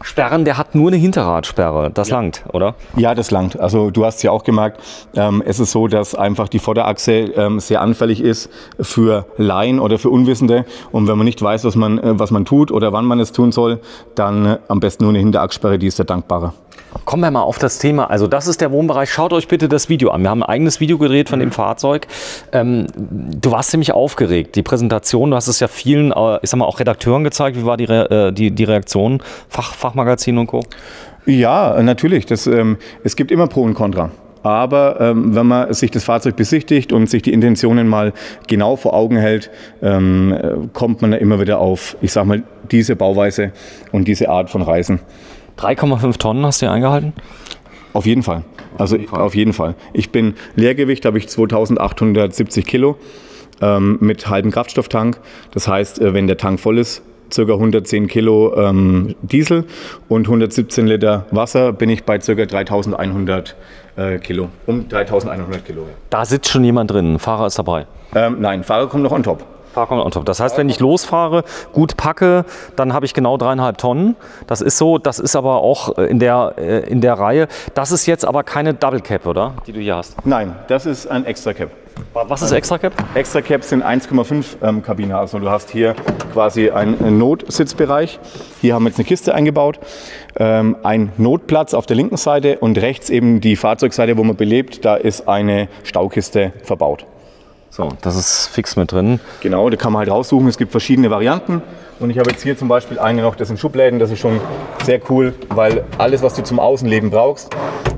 Sperren, der hat nur eine Hinterradsperre. Das ja. langt, oder? Ja, das langt. Also du hast ja auch gemerkt, ähm, es ist so, dass einfach die Vorderachse ähm, sehr anfällig ist für Laien oder für Unwissende. Und wenn man nicht weiß, was man, äh, was man tut oder wann man es tun soll, dann äh, am besten nur eine Hinterachssperre, die ist der dankbare. Kommen wir mal auf das Thema. Also das ist der Wohnbereich. Schaut euch bitte das Video an. Wir haben ein eigenes Video gedreht von dem Fahrzeug. Ähm, du warst ziemlich aufgeregt. Die Präsentation, du hast es ja vielen, äh, ich sag mal, auch Redakteuren gezeigt. Wie war die, Re äh, die, die Reaktion? Fach, Fachmagazin und Co.? Ja, natürlich. Das, ähm, es gibt immer Pro und Contra. Aber ähm, wenn man sich das Fahrzeug besichtigt und sich die Intentionen mal genau vor Augen hält, ähm, äh, kommt man immer wieder auf, ich sag mal, diese Bauweise und diese Art von Reisen. 3,5 Tonnen hast du eingehalten? Auf jeden Fall. Also auf jeden Fall. Auf jeden Fall. Ich bin Leergewicht, habe ich 2870 Kilo ähm, mit halbem Kraftstofftank. Das heißt, äh, wenn der Tank voll ist, ca. 110 Kilo ähm, Diesel und 117 Liter Wasser bin ich bei ca. 3100 äh, Kilo. Um 3100 Kilo. Da sitzt schon jemand drin, ein Fahrer ist dabei. Ähm, nein, Fahrer kommt noch on top. Fahrer on top. Das heißt, wenn ich losfahre, gut packe, dann habe ich genau dreieinhalb Tonnen. Das ist so, das ist aber auch äh, in der, äh, in der Reihe. Das ist jetzt aber keine Double Cap, oder? Die du hier hast. Nein, das ist ein Extra Cap. Was ist Extra Cap? Extra Caps sind 1,5 ähm, Kabine. Also du hast hier quasi einen Notsitzbereich. Hier haben wir jetzt eine Kiste eingebaut. Ähm, ein Notplatz auf der linken Seite und rechts eben die Fahrzeugseite, wo man belebt. Da ist eine Staukiste verbaut. So, das ist fix mit drin. Genau, da kann man halt raussuchen. Es gibt verschiedene Varianten. Und ich habe jetzt hier zum Beispiel eine noch, das sind Schubläden. Das ist schon sehr cool, weil alles, was du zum Außenleben brauchst,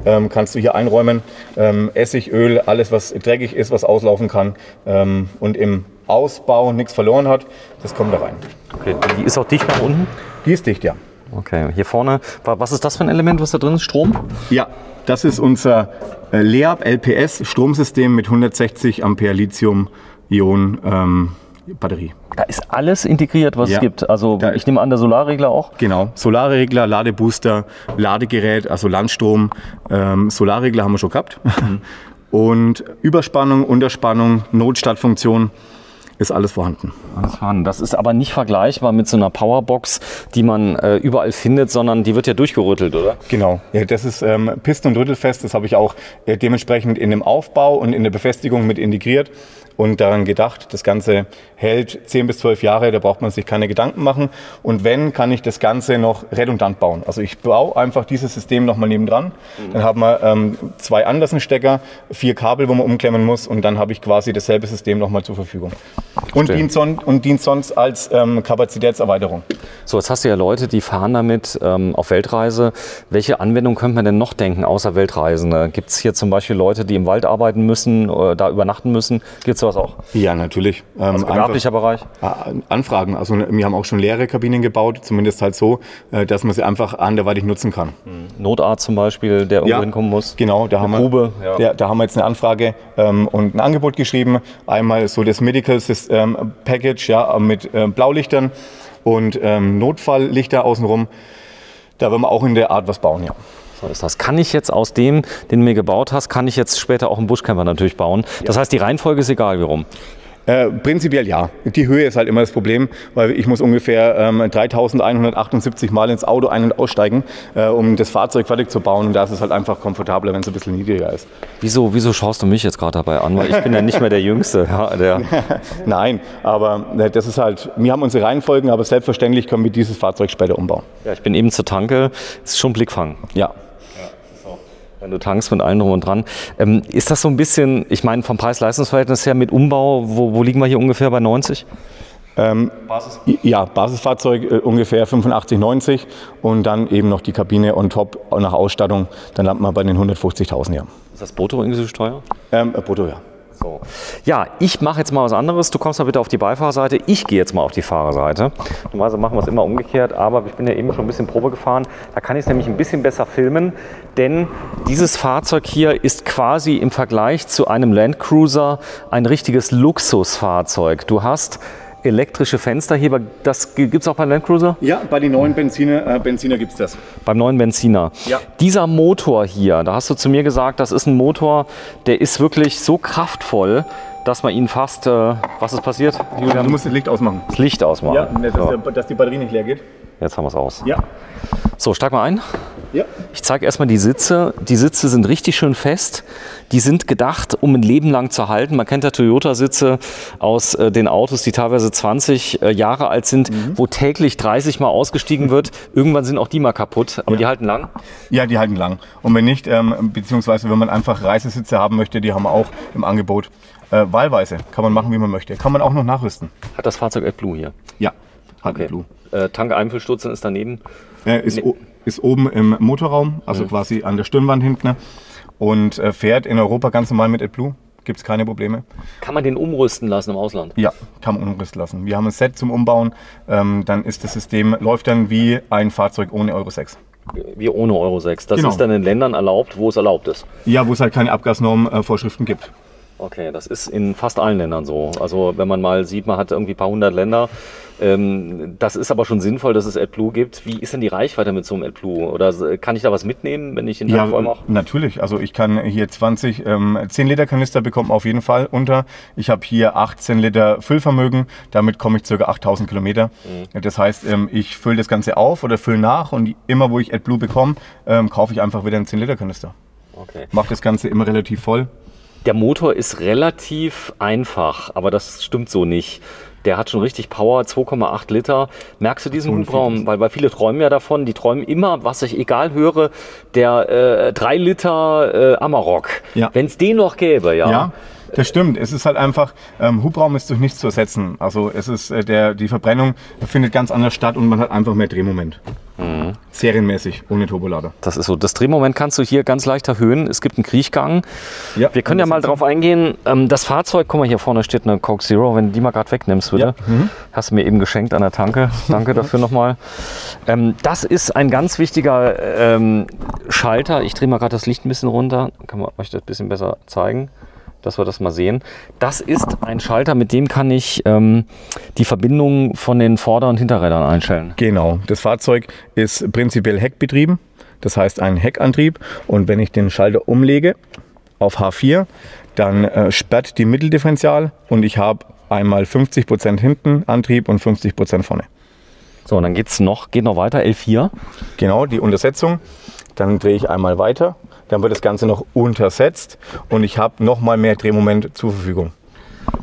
ähm, kannst du hier einräumen. Ähm, Essig, Öl, alles, was dreckig ist, was auslaufen kann ähm, und im Ausbau nichts verloren hat, das kommt da rein. Okay, die ist auch dicht nach unten? Die ist dicht, ja. Okay, hier vorne, was ist das für ein Element, was da drin ist? Strom? Ja, das ist unser äh, Leab LPS Stromsystem mit 160 Ampere Lithium-Ionen ähm, Batterie. Da ist alles integriert, was ja. es gibt. Also da ich nehme an, der Solarregler auch? Genau, Solarregler, Ladebooster, Ladegerät, also Landstrom. Ähm, Solarregler haben wir schon gehabt. Mhm. Und Überspannung, Unterspannung, Notstartfunktion ist alles vorhanden. Alles vorhanden. Das ist aber nicht vergleichbar mit so einer Powerbox, die man äh, überall findet, sondern die wird ja durchgerüttelt, oder? Genau. Ja, das ist ähm, Pisten- und Rüttelfest. Das habe ich auch äh, dementsprechend in dem Aufbau und in der Befestigung mit integriert und daran gedacht, das Ganze hält 10 bis 12 Jahre, da braucht man sich keine Gedanken machen. Und wenn, kann ich das Ganze noch redundant bauen. Also ich baue einfach dieses System nochmal nebendran. Mhm. Dann haben wir ähm, zwei Andersen-Stecker, vier Kabel, wo man umklemmen muss und dann habe ich quasi dasselbe System nochmal zur Verfügung. Und dient, son und dient, sonst als ähm, Kapazitätserweiterung. So, jetzt hast du ja Leute, die fahren damit ähm, auf Weltreise. Welche Anwendung könnte man denn noch denken, außer Weltreisen? Gibt es hier zum Beispiel Leute, die im Wald arbeiten müssen, oder da übernachten müssen? Gibt es sowas auch? Ja, natürlich. Ähm, also gewerblicher Bereich? Anfragen. Also wir haben auch schon leere Kabinen gebaut, zumindest halt so, äh, dass man sie einfach anderweitig nutzen kann. Mhm. Notarzt zum Beispiel, der irgendwo ja, hinkommen muss. Genau, da haben, wir, ja. ja. da haben wir jetzt eine Anfrage ähm, und ein Angebot geschrieben. Einmal so das Medical System Package ja, mit äh, Blaulichtern und ähm, Notfalllichter außenrum. Da werden wir auch in der Art was bauen, ja. So ist das. Kann ich jetzt aus dem, den du mir gebaut hast, kann ich jetzt später auch einen Buschcamper natürlich bauen? Ja. Das heißt, die Reihenfolge ist egal, wie rum. Äh, prinzipiell ja. Die Höhe ist halt immer das Problem, weil ich muss ungefähr ähm, 3178 Mal ins Auto ein- und aussteigen, äh, um das Fahrzeug fertig zu bauen. Und da ist es halt einfach komfortabler, wenn es ein bisschen niedriger ist. Wieso, wieso schaust du mich jetzt gerade dabei an? Weil ich bin ja nicht mehr der Jüngste. Ja, der Nein, aber äh, das ist halt, wir haben unsere Reihenfolgen, aber selbstverständlich können wir dieses Fahrzeug später umbauen. Ja, ich bin eben zur Tanke. Das ist schon Blickfang. Ja, wenn du tankst mit allen drum und dran. Ähm, ist das so ein bisschen, ich meine, vom Preis-Leistungs-Verhältnis her mit Umbau, wo, wo, liegen wir hier ungefähr bei 90? Ähm, Basis? Ja, Basisfahrzeug äh, ungefähr 85, 90 und dann eben noch die Kabine on top nach Ausstattung, dann landen wir bei den 150.000, ja. Ist das brutto irgendwie so teuer? Ähm, brutto, ja. So. Ja, ich mache jetzt mal was anderes. Du kommst mal bitte auf die Beifahrerseite. Ich gehe jetzt mal auf die Fahrerseite. Normalerweise machen wir es immer umgekehrt, aber ich bin ja eben schon ein bisschen Probe gefahren. Da kann ich es nämlich ein bisschen besser filmen, denn dieses Fahrzeug hier ist quasi im Vergleich zu einem Landcruiser ein richtiges Luxusfahrzeug. Du hast elektrische Fensterheber. Das gibt es auch beim Land Cruiser? Ja, bei den neuen Benziner, äh, Benziner gibt es das. Beim neuen Benziner. Ja. Dieser Motor hier, da hast du zu mir gesagt, das ist ein Motor, der ist wirklich so kraftvoll, dass man ihn fast. Äh, was ist passiert? Julian? Du musst das Licht ausmachen. Das Licht ausmachen. Ja, dass, so. dass die Batterie nicht leer geht. Jetzt haben wir es aus. Ja. So, steig mal ein. Ja. Ich zeige erstmal die Sitze. Die Sitze sind richtig schön fest. Die sind gedacht, um ein Leben lang zu halten. Man kennt ja Toyota-Sitze aus äh, den Autos, die teilweise 20 äh, Jahre alt sind, mhm. wo täglich 30 Mal ausgestiegen wird. Irgendwann sind auch die mal kaputt, aber ja. die halten lang. Ja, die halten lang. Und wenn nicht, ähm, beziehungsweise wenn man einfach Reisesitze haben möchte, die haben wir auch im Angebot. Äh, wahlweise kann man machen, wie man möchte. Kann man auch noch nachrüsten. Hat das Fahrzeug AdBlue hier? Ja, hat okay. AdBlue. Äh, Tank-Einfüllstutzen ist daneben? Äh, ist, nee. Ist oben im Motorraum, also mhm. quasi an der Stirnwand hinten und äh, fährt in Europa ganz normal mit AdBlue. Gibt es keine Probleme. Kann man den umrüsten lassen im Ausland? Ja, kann man umrüsten lassen. Wir haben ein Set zum Umbauen. Ähm, dann ist das System, läuft dann wie ein Fahrzeug ohne Euro 6. Wie ohne Euro 6. Das genau. ist dann in Ländern erlaubt, wo es erlaubt ist. Ja, wo es halt keine Abgasnormvorschriften gibt. Okay, das ist in fast allen Ländern so. Also wenn man mal sieht, man hat irgendwie ein paar hundert Länder. Ähm, das ist aber schon sinnvoll, dass es AdBlue gibt. Wie ist denn die Reichweite mit so einem AdBlue? Oder kann ich da was mitnehmen, wenn ich in ja, voll mache? Natürlich. Also ich kann hier 20, ähm, 10 Liter Kanister bekommen auf jeden Fall unter. Ich habe hier 18 Liter Füllvermögen. Damit komme ich ca. 8000 Kilometer. Mhm. Das heißt, ähm, ich fülle das Ganze auf oder fülle nach und immer, wo ich AdBlue bekomme, ähm, kaufe ich einfach wieder einen 10 Liter Kanister. Okay. Mache das Ganze immer relativ voll. Der Motor ist relativ einfach, aber das stimmt so nicht. Der hat schon richtig Power, 2,8 Liter. Merkst du diesen Hubraum? Weil, weil viele träumen ja davon, die träumen immer, was ich egal höre, der äh, 3 Liter äh, Amarok. Ja. Wenn es den noch gäbe, ja. ja. Das stimmt. Es ist halt einfach, ähm, Hubraum ist durch nichts zu ersetzen. Also es ist äh, der, die Verbrennung findet ganz anders statt und man hat einfach mehr Drehmoment. Mhm. Serienmäßig, ohne Turbolader. Das ist so. Das Drehmoment kannst du hier ganz leicht erhöhen. Es gibt einen Kriechgang. Ja, Wir können ja mal drauf eingehen. Ähm, das Fahrzeug, guck mal, hier vorne steht eine Coke Zero. Wenn du die mal gerade wegnimmst, bitte. Ja. Mhm. Hast du mir eben geschenkt an der Tanke. Danke dafür nochmal. Ähm, das ist ein ganz wichtiger ähm, Schalter. Ich drehe mal gerade das Licht ein bisschen runter. Kann man euch das ein bisschen besser zeigen dass wir das mal sehen. Das ist ein Schalter, mit dem kann ich ähm, die Verbindung von den Vorder- und Hinterrädern einstellen. Genau, das Fahrzeug ist prinzipiell heckbetrieben, das heißt ein Heckantrieb. Und wenn ich den Schalter umlege auf H4, dann äh, sperrt die Mitteldifferential und ich habe einmal 50% hinten Antrieb und 50% vorne. So, und dann geht's noch, geht noch weiter, L4. Genau, die Untersetzung. Dann drehe ich einmal weiter dann wird das Ganze noch untersetzt und ich habe noch mal mehr Drehmoment zur Verfügung.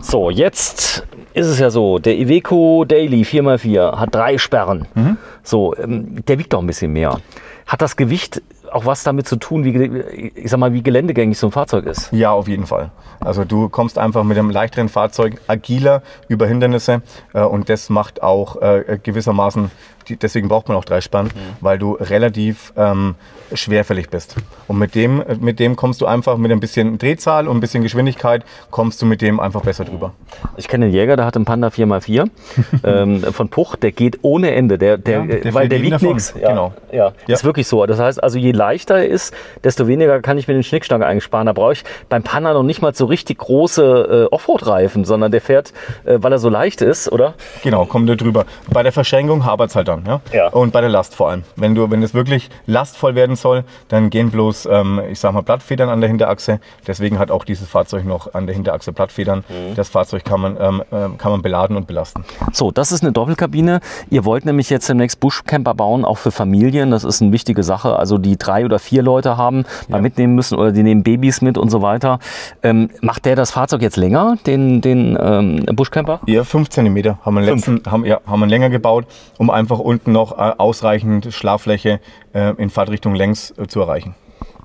So, jetzt ist es ja so, der Iveco Daily 4x4 hat drei Sperren. Mhm. So, ähm, der wiegt doch ein bisschen mehr. Hat das Gewicht auch was damit zu tun, wie, ich sag mal, wie geländegängig so ein Fahrzeug ist? Ja, auf jeden Fall. Also du kommst einfach mit einem leichteren Fahrzeug agiler über Hindernisse äh, und das macht auch äh, gewissermaßen deswegen braucht man auch drei Spann, mhm. weil du relativ ähm, schwerfällig bist. Und mit dem, mit dem kommst du einfach mit ein bisschen Drehzahl und ein bisschen Geschwindigkeit, kommst du mit dem einfach besser drüber. Ich kenne den Jäger, der hat einen Panda 4x4 ähm, von Puch, der geht ohne Ende, der, der, ja, der weil der wiegt nichts. Ja, genau. Ja, ja, ist wirklich so. Das heißt also, je leichter er ist, desto weniger kann ich mir den Schnickstange einsparen. Da brauche ich beim Panda noch nicht mal so richtig große äh, Offroad-Reifen, sondern der fährt, äh, weil er so leicht ist, oder? Genau, kommt der drüber. Bei der Verschränkung hapert es halt dann dann. Ja? ja? Und bei der Last vor allem. Wenn, du, wenn es wirklich lastvoll werden soll, dann gehen bloß, ähm, ich sag mal, Blattfedern an der Hinterachse. Deswegen hat auch dieses Fahrzeug noch an der Hinterachse Blattfedern. Mhm. Das Fahrzeug kann man, ähm, ähm, kann man beladen und belasten. So, das ist eine Doppelkabine. Ihr wollt nämlich jetzt demnächst Buschcamper bauen, auch für Familien. Das ist eine wichtige Sache. Also die drei oder vier Leute haben, mal mitnehmen müssen oder die nehmen Babys mit und so weiter. Ähm, macht der das Fahrzeug jetzt länger, den, den ähm, Buschcamper? Ja, 5 cm haben wir, letzten, haben, ja, haben wir länger gebaut, um einfach unten noch äh, ausreichend Schlaffläche äh, in Fahrtrichtung längs äh, zu erreichen.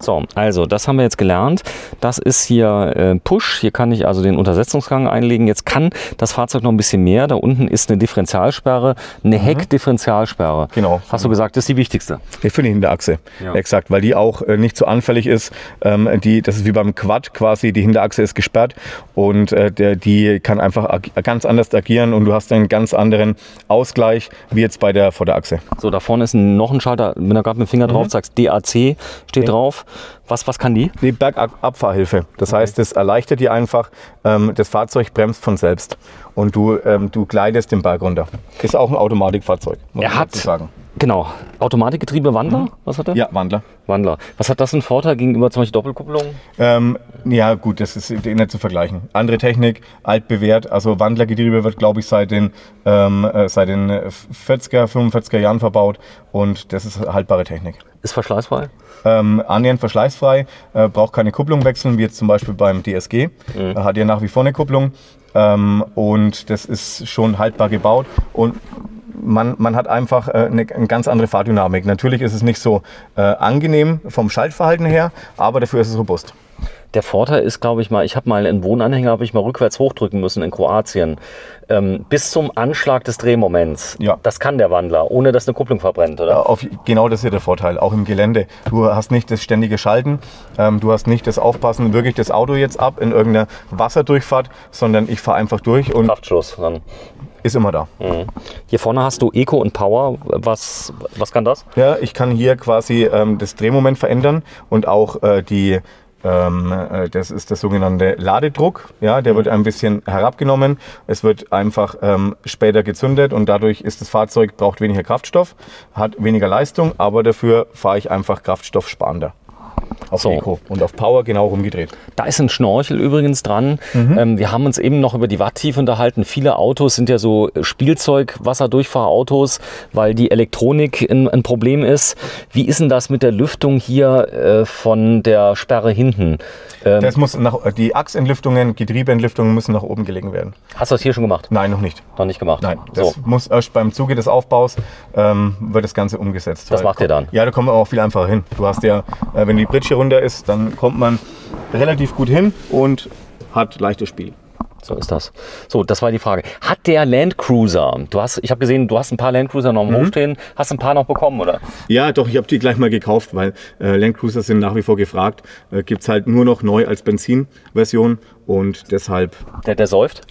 So, also das haben wir jetzt gelernt. Das ist hier äh, Push. Hier kann ich also den Untersetzungsgang einlegen. Jetzt kann das Fahrzeug noch ein bisschen mehr. Da unten ist eine Differentialsperre, eine mhm. Heckdifferentialsperre. Genau. Hast du gesagt, das ist die wichtigste? Für die Hinterachse. Ja. Exakt, weil die auch äh, nicht so anfällig ist. Ähm, die, das ist wie beim Quad quasi, die Hinterachse ist gesperrt und äh, der, die kann einfach ganz anders agieren und du hast einen ganz anderen Ausgleich wie jetzt bei der Vorderachse. So, da vorne ist noch ein Schalter, wenn du gerade mit dem Finger mhm. drauf sagst, DAC steht okay. drauf. Was, was kann die? Die Bergabfahrhilfe. Das okay. heißt, es erleichtert dir einfach, ähm, das Fahrzeug bremst von selbst und du, ähm, du gleitest den Berg runter. Ist auch ein Automatikfahrzeug, muss er hat, sagen. Genau. Automatikgetriebe Wandler? Mhm. Was hat er? Ja, Wandler. Wandler. Was hat das einen Vorteil gegenüber zum Beispiel Doppelkupplung? Ähm, ja, gut, das ist nicht zu vergleichen. Andere Technik, altbewährt. Also Wandlergetriebe wird, glaube ich, seit den, ähm, äh, seit den 40er, 45er Jahren verbaut und das ist haltbare Technik. Ist verschleißfrei? Ähm, annähernd verschleißfrei, äh, braucht keine Kupplung wechseln, wie jetzt zum Beispiel beim DSG. Mhm. Hat ja nach wie vor eine Kupplung. Ähm, und das ist schon haltbar gebaut. Und man, man hat einfach äh, eine, eine, ganz andere Fahrdynamik. Natürlich ist es nicht so äh, angenehm vom Schaltverhalten her, aber dafür ist es robust. Der Vorteil ist, glaube ich mal, ich habe mal einen Wohnanhänger, habe ich mal rückwärts hochdrücken müssen in Kroatien. Ähm, bis zum Anschlag des Drehmoments. Ja. Das kann der Wandler, ohne dass eine Kupplung verbrennt, oder? Ja, auf, genau das ist ja der Vorteil, auch im Gelände. Du hast nicht das ständige Schalten, ähm, du hast nicht das Aufpassen, wirklich das Auto jetzt ab in irgendeiner Wasserdurchfahrt, sondern ich fahre einfach durch und. Kraftschluss dann ist immer da. Mhm. Hier vorne hast du Eco und Power. Was, was kann das? Ja, ich kann hier quasi ähm, das Drehmoment verändern und auch äh, die das ist der sogenannte Ladedruck. Ja, der wird ein bisschen herabgenommen. Es wird einfach ähm, später gezündet und dadurch ist das Fahrzeug braucht weniger Kraftstoff, hat weniger Leistung, aber dafür fahre ich einfach kraftstoffsparender auf So. Eco und auf Power genau rumgedreht. Da ist ein Schnorchel übrigens dran. Ähm, wir haben uns eben noch über die Watttiefe unterhalten. Viele Autos sind ja so Spielzeug-Wasserdurchfahrautos, weil die Elektronik ein, ein Problem ist. Wie ist denn das mit der Lüftung hier äh, von der Sperre hinten? Ähm, Das muss nach, die Achsentlüftungen, Getriebeentlüftungen müssen nach oben gelegen werden. hast du das hier schon gemacht? Nein, noch nicht. Noch nicht gemacht? Nein, So. das muss erst beim Zuge des Aufbaus ähm, wird das Ganze umgesetzt. Das macht ihr dann? Ja, da kommt man auch viel einfacher hin. Du hast ja, äh, wenn die Britsche runter ist, dann kommt man relativ gut hin und hat leichtes Spiel. So ist das. So, das war die Frage. Hat der Land Cruiser, du hast, ich habe gesehen, du hast ein paar Land Cruiser noch im Mhm. Hochstehen, hast ein paar noch bekommen, oder? Ja, doch, ich habe die gleich mal gekauft, weil äh, Land Cruiser sind nach wie vor gefragt. Äh, Gibt es halt nur noch neu als Benzinversion und deshalb, Der, der säuft?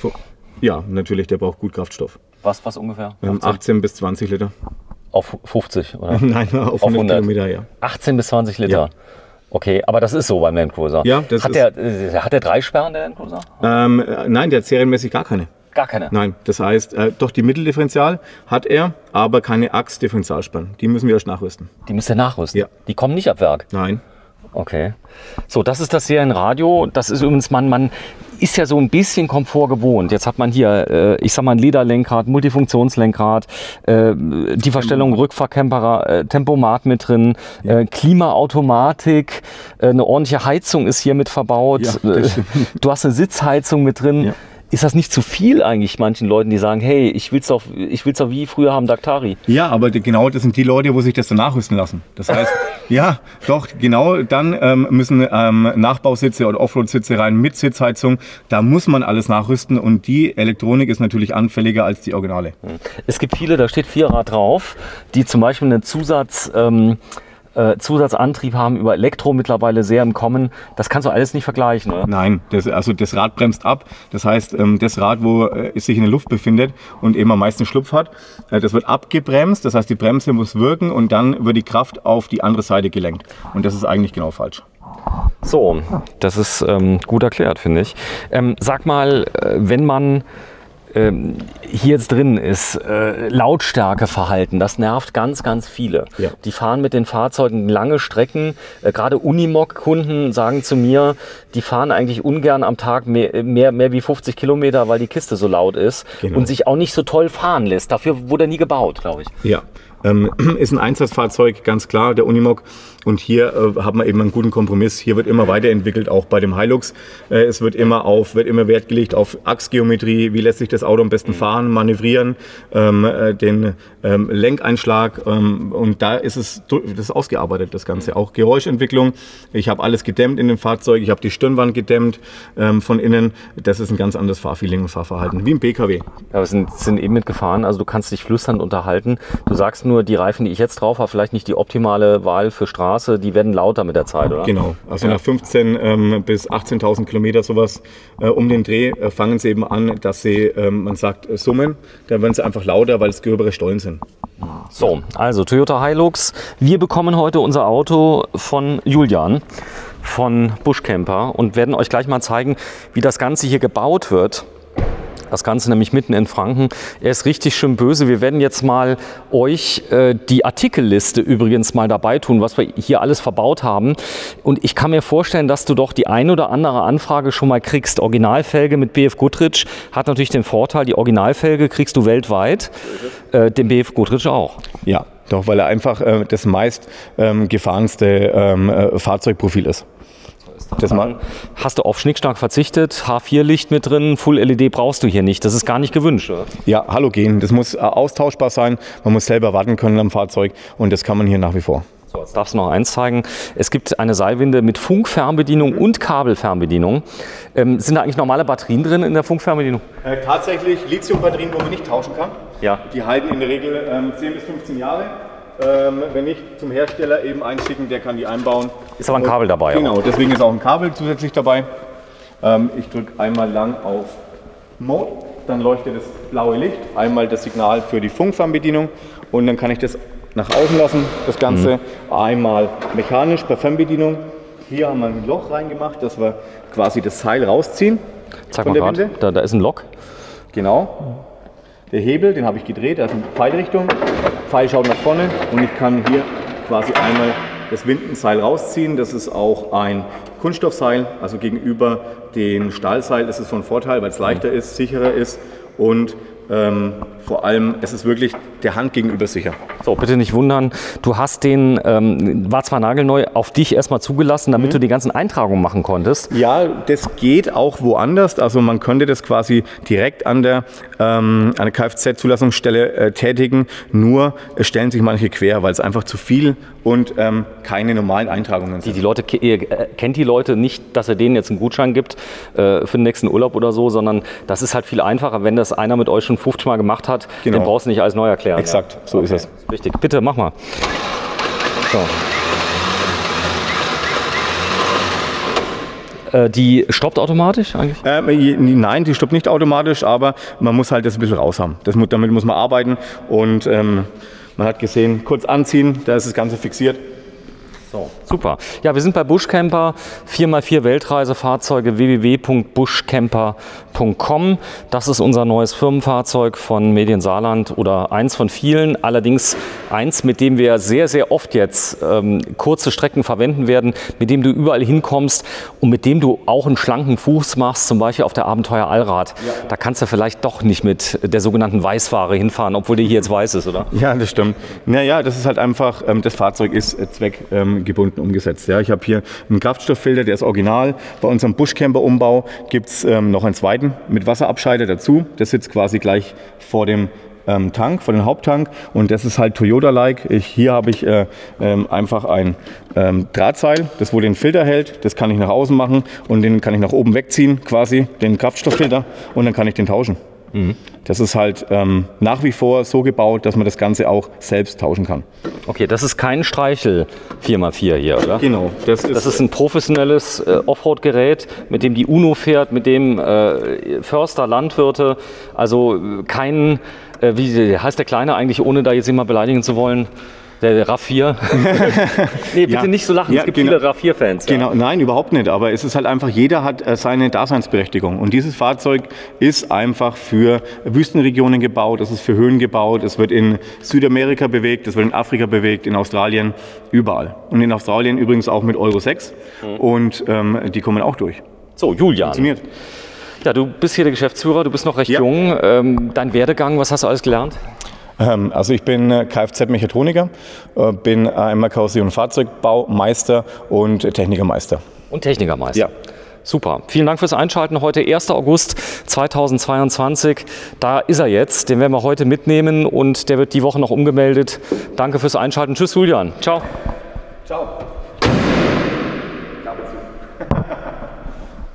ja, natürlich, der braucht gut Kraftstoff. Was, was ungefähr? Ähm, 15? 18 bis 20 Liter. Auf 50, oder? Nein, auf 100, 100. Kilometer, ja. 18 bis 20 Liter. Ja. Okay, aber das ist so beim Land Cruiser. Ja, das hat ist- der, äh, hat der drei Sperren, der Land Cruiser? Ähm, äh, nein, der hat serienmäßig gar keine. Gar keine. Nein, das heißt, äh, doch die Mitteldifferential hat er, aber keine Achsdifferentialspannen. Die müssen wir erst nachrüsten. Die müsst ihr nachrüsten. Ja. Die kommen nicht ab Werk. Nein. Okay. So, das ist das Serienradio. Das ist übrigens, man, man ist ja so ein bisschen Komfort gewohnt. Jetzt hat man hier, äh, ich sag mal, ein Lederlenkrad, Multifunktionslenkrad, äh, die Verstellung Rückfahrcamper, äh, Tempomat mit drin, äh, Klimaautomatik, äh, eine ordentliche Heizung ist hier mit verbaut. Ja, Äh, du hast eine Sitzheizung mit drin. Ja. Ist das nicht zu viel eigentlich manchen Leuten, die sagen, hey, ich will's doch, ich will's doch wie früher haben Daktari? Ja, aber genau das sind die Leute, wo sich das dann nachrüsten lassen. Das heißt, ja, doch, genau dann ähm, müssen ähm, Nachbausitze oder Offroad-Sitze rein mit Sitzheizung. Da muss man alles nachrüsten und die Elektronik ist natürlich anfälliger als die Originale. Es gibt viele, da steht Vierrad drauf, die zum Beispiel einen Zusatz, ähm, äh, Zusatzantrieb haben über Elektro mittlerweile sehr im Kommen. Das kannst du alles nicht vergleichen, oder? Nein, das, also das Rad bremst ab. Das heißt, ähm, das Rad, wo äh, es sich in der Luft befindet und eben am meisten Schlupf hat, äh, das wird abgebremst. Das heißt, die Bremse muss wirken und dann wird die Kraft auf die andere Seite gelenkt. Und das ist eigentlich genau falsch. So, das ist ähm, gut erklärt, finde ich. Ähm, sag mal, wenn man ähm, hier jetzt drin ist, äh, Lautstärkeverhalten, das nervt ganz, ganz viele. Ja. Die fahren mit den Fahrzeugen lange Strecken. Äh, Gerade Unimog-Kunden sagen zu mir, die fahren eigentlich ungern am Tag mehr, mehr, mehr wie 50 Kilometer, weil die Kiste so laut ist Genau. und sich auch nicht so toll fahren lässt. Dafür wurde er nie gebaut, glaube ich. Ja, ähm, ist ein Einsatzfahrzeug, ganz klar, der Unimog. Und hier äh, haben wir eben einen guten Kompromiss. Hier wird immer weiterentwickelt, auch bei dem Hilux. Äh, es wird immer auf, wird immer Wert gelegt auf Achsgeometrie. Wie lässt sich das Auto am besten fahren, manövrieren, ähm, äh, den ähm, Lenkeinschlag. Ähm, und da ist es, das ist ausgearbeitet, das Ganze. Auch Geräuschentwicklung. Ich habe alles gedämmt in dem Fahrzeug. Ich habe die Stirnwand gedämmt ähm, von innen. Das ist ein ganz anderes Fahrfeeling und Fahrverhalten, wie im PKW. Ja, wir sind, sind eben mitgefahren, also du kannst dich flüsternd unterhalten. Du sagst nur, die Reifen, die ich jetzt drauf habe, vielleicht nicht die optimale Wahl für Straße, die werden lauter mit der Zeit, oder? Genau, also nach 15 ähm, bis 18.000 Kilometer sowas äh, um den Dreh äh, fangen sie eben an, dass sie, ähm, man sagt, äh, summen. Dann werden sie einfach lauter, weil es gröbere Stollen sind. So, also Toyota Hilux. Wir bekommen heute unser Auto von Julian von Buschcamper und werden euch gleich mal zeigen, wie das Ganze hier gebaut wird. Das Ganze nämlich mitten in Franken. Er ist richtig schön böse. Wir werden jetzt mal euch äh, die Artikelliste übrigens mal dabei tun, was wir hier alles verbaut haben. Und ich kann mir vorstellen, dass du doch die ein oder andere Anfrage schon mal kriegst. Originalfelge mit BF Goodrich hat natürlich den Vorteil, die Originalfelge kriegst du weltweit, äh, den BF Goodrich auch. Ja, doch, weil er einfach äh, das meist ähm, gefahrenste ähm, äh, Fahrzeugprofil ist. Das mal, Hast du auf Schnickschnack verzichtet? H4-Licht mit drin, Full LED brauchst du hier nicht. Das ist gar nicht gewünscht. Oder? ja, Halogen, das muss äh, austauschbar sein. Man muss selber warten können am Fahrzeug und das kann man hier nach wie vor. So, jetzt darfst du noch eins zeigen. Es gibt eine Seilwinde mit Funkfernbedienung und Kabelfernbedienung. Ähm, sind da eigentlich normale Batterien drin in der Funkfernbedienung? Äh, tatsächlich Lithiumbatterien, wo man nicht tauschen kann. Ja. Die halten in der Regel ähm, 10 bis 15 Jahre. Ähm, wenn nicht zum Hersteller eben einschicken, der kann die einbauen. Ist aber ein Kabel dabei. Genau, deswegen ist auch ein Kabel zusätzlich dabei. Ähm, ich drücke einmal lang auf Mode, dann leuchtet das blaue Licht, einmal das Signal für die Funkfernbedienung und dann kann ich das nach außen lassen, das Ganze einmal mechanisch per Fernbedienung Hier haben wir ein Loch reingemacht, dass wir quasi das Seil rausziehen. Zeig mal gerade. Da, da ist ein Lock. Genau. Der Hebel, den habe ich gedreht, da ist eine Pfeilrichtung. Pfeil schaut nach vorne und ich kann hier quasi einmal das Windenseil rausziehen. Das ist auch ein Kunststoffseil, also gegenüber dem Stahlseil ist es von Vorteil, weil es leichter ist, sicherer ist und ähm, vor allem, es ist wirklich der Hand gegenüber sicher. So, bitte nicht wundern. Du hast den, ähm, war zwar nagelneu, auf dich erstmal zugelassen, damit du die ganzen Eintragungen machen konntest. Ja, das geht auch woanders. Also man könnte das quasi direkt an der, ähm, an der Kfz-Zulassungsstelle äh, tätigen. Nur es stellen sich manche quer, weil es einfach zu viel und ähm, keine normalen Eintragungen Die, sind. die Leute, ihr äh, kennt die Leute nicht, dass er denen jetzt einen Gutschein gibt äh, für den nächsten Urlaub oder so, sondern das ist halt viel einfacher, wenn das einer mit euch schon 50 Mal gemacht hat, Genau. den brauchst du nicht alles neu erklären. Exakt, so ist es. Richtig. Bitte, mach mal. So. Äh, Die stoppt automatisch eigentlich? Ähm, nein, die stoppt nicht automatisch, aber man muss halt das ein bisschen raus haben. Das, damit muss man arbeiten und ähm, man hat gesehen, kurz anziehen, da ist das Ganze fixiert. So, super. Ja, wir sind bei Bushcamper, 4x4 Weltreisefahrzeuge, www.bushcamper.com. Das ist unser neues Firmenfahrzeug von Medien Saarland oder eins von vielen. Allerdings eins, mit dem wir sehr, sehr oft jetzt ähm, kurze Strecken verwenden werden, mit dem du überall hinkommst und mit dem du auch einen schlanken Fuß machst, zum Beispiel auf der Abenteuer Allrad. Da kannst du vielleicht doch nicht mit der sogenannten Weißware hinfahren, obwohl die hier jetzt weiß ist, oder? Ja, das stimmt. Naja, das ist halt einfach, ähm, das Fahrzeug ist äh, zweckgebunden umgesetzt. Ja, ich habe hier einen Kraftstofffilter, der ist original. Bei unserem Buschcamper-Umbau gibt es ähm, noch einen zweiten mit Wasserabscheider dazu. Der sitzt quasi gleich vor dem ähm, Tank, vor dem Haupttank. Und das ist halt Toyota-like. Hier habe ich äh, ähm, einfach ein ähm, Drahtseil, das wohl den Filter hält. Das kann ich nach außen machen und den kann ich nach oben wegziehen, quasi, den Kraftstofffilter. Und dann kann ich den tauschen. Das ist halt ähm, nach wie vor so gebaut, dass man das Ganze auch selbst tauschen kann. Okay, das ist kein Streichel 4x4 hier, oder? Genau, das ist, Das ist ein professionelles äh, Offroad-Gerät, mit dem die UNO fährt, mit dem äh, Förster, Landwirte, also äh, kein, äh, wie heißt der Kleine eigentlich, ohne da jetzt jemand beleidigen zu wollen? Der, der RAV4? nee, bitte Ja. nicht so lachen, Ja, es gibt genau. viele RAV4-Fans. Ja. Genau, nein, überhaupt nicht. Aber es ist halt einfach, jeder hat äh, seine Daseinsberechtigung. Und dieses Fahrzeug ist einfach für Wüstenregionen gebaut, es ist für Höhen gebaut, es wird in Südamerika bewegt, es wird in Afrika bewegt, in Australien, überall. Und in Australien übrigens auch mit Euro 6. Und ähm, die kommen auch durch. So, Julian. Funktioniert. Ja, du bist hier der Geschäftsführer, du bist noch recht Ja. jung. Ähm, dein Werdegang, was hast du alles gelernt? Ähm, Also ich bin äh, Kfz-Mechatroniker, äh, bin einmal Karosserie- und Fahrzeugbaumeister und Technikermeister. Und Technikermeister. Ja. Super. Vielen Dank fürs Einschalten. Heute 1. August 2022. Da ist er jetzt. Den werden wir heute mitnehmen und der wird die Woche noch umgemeldet. Danke fürs Einschalten. Tschüss, Julian. Ciao. Ciao.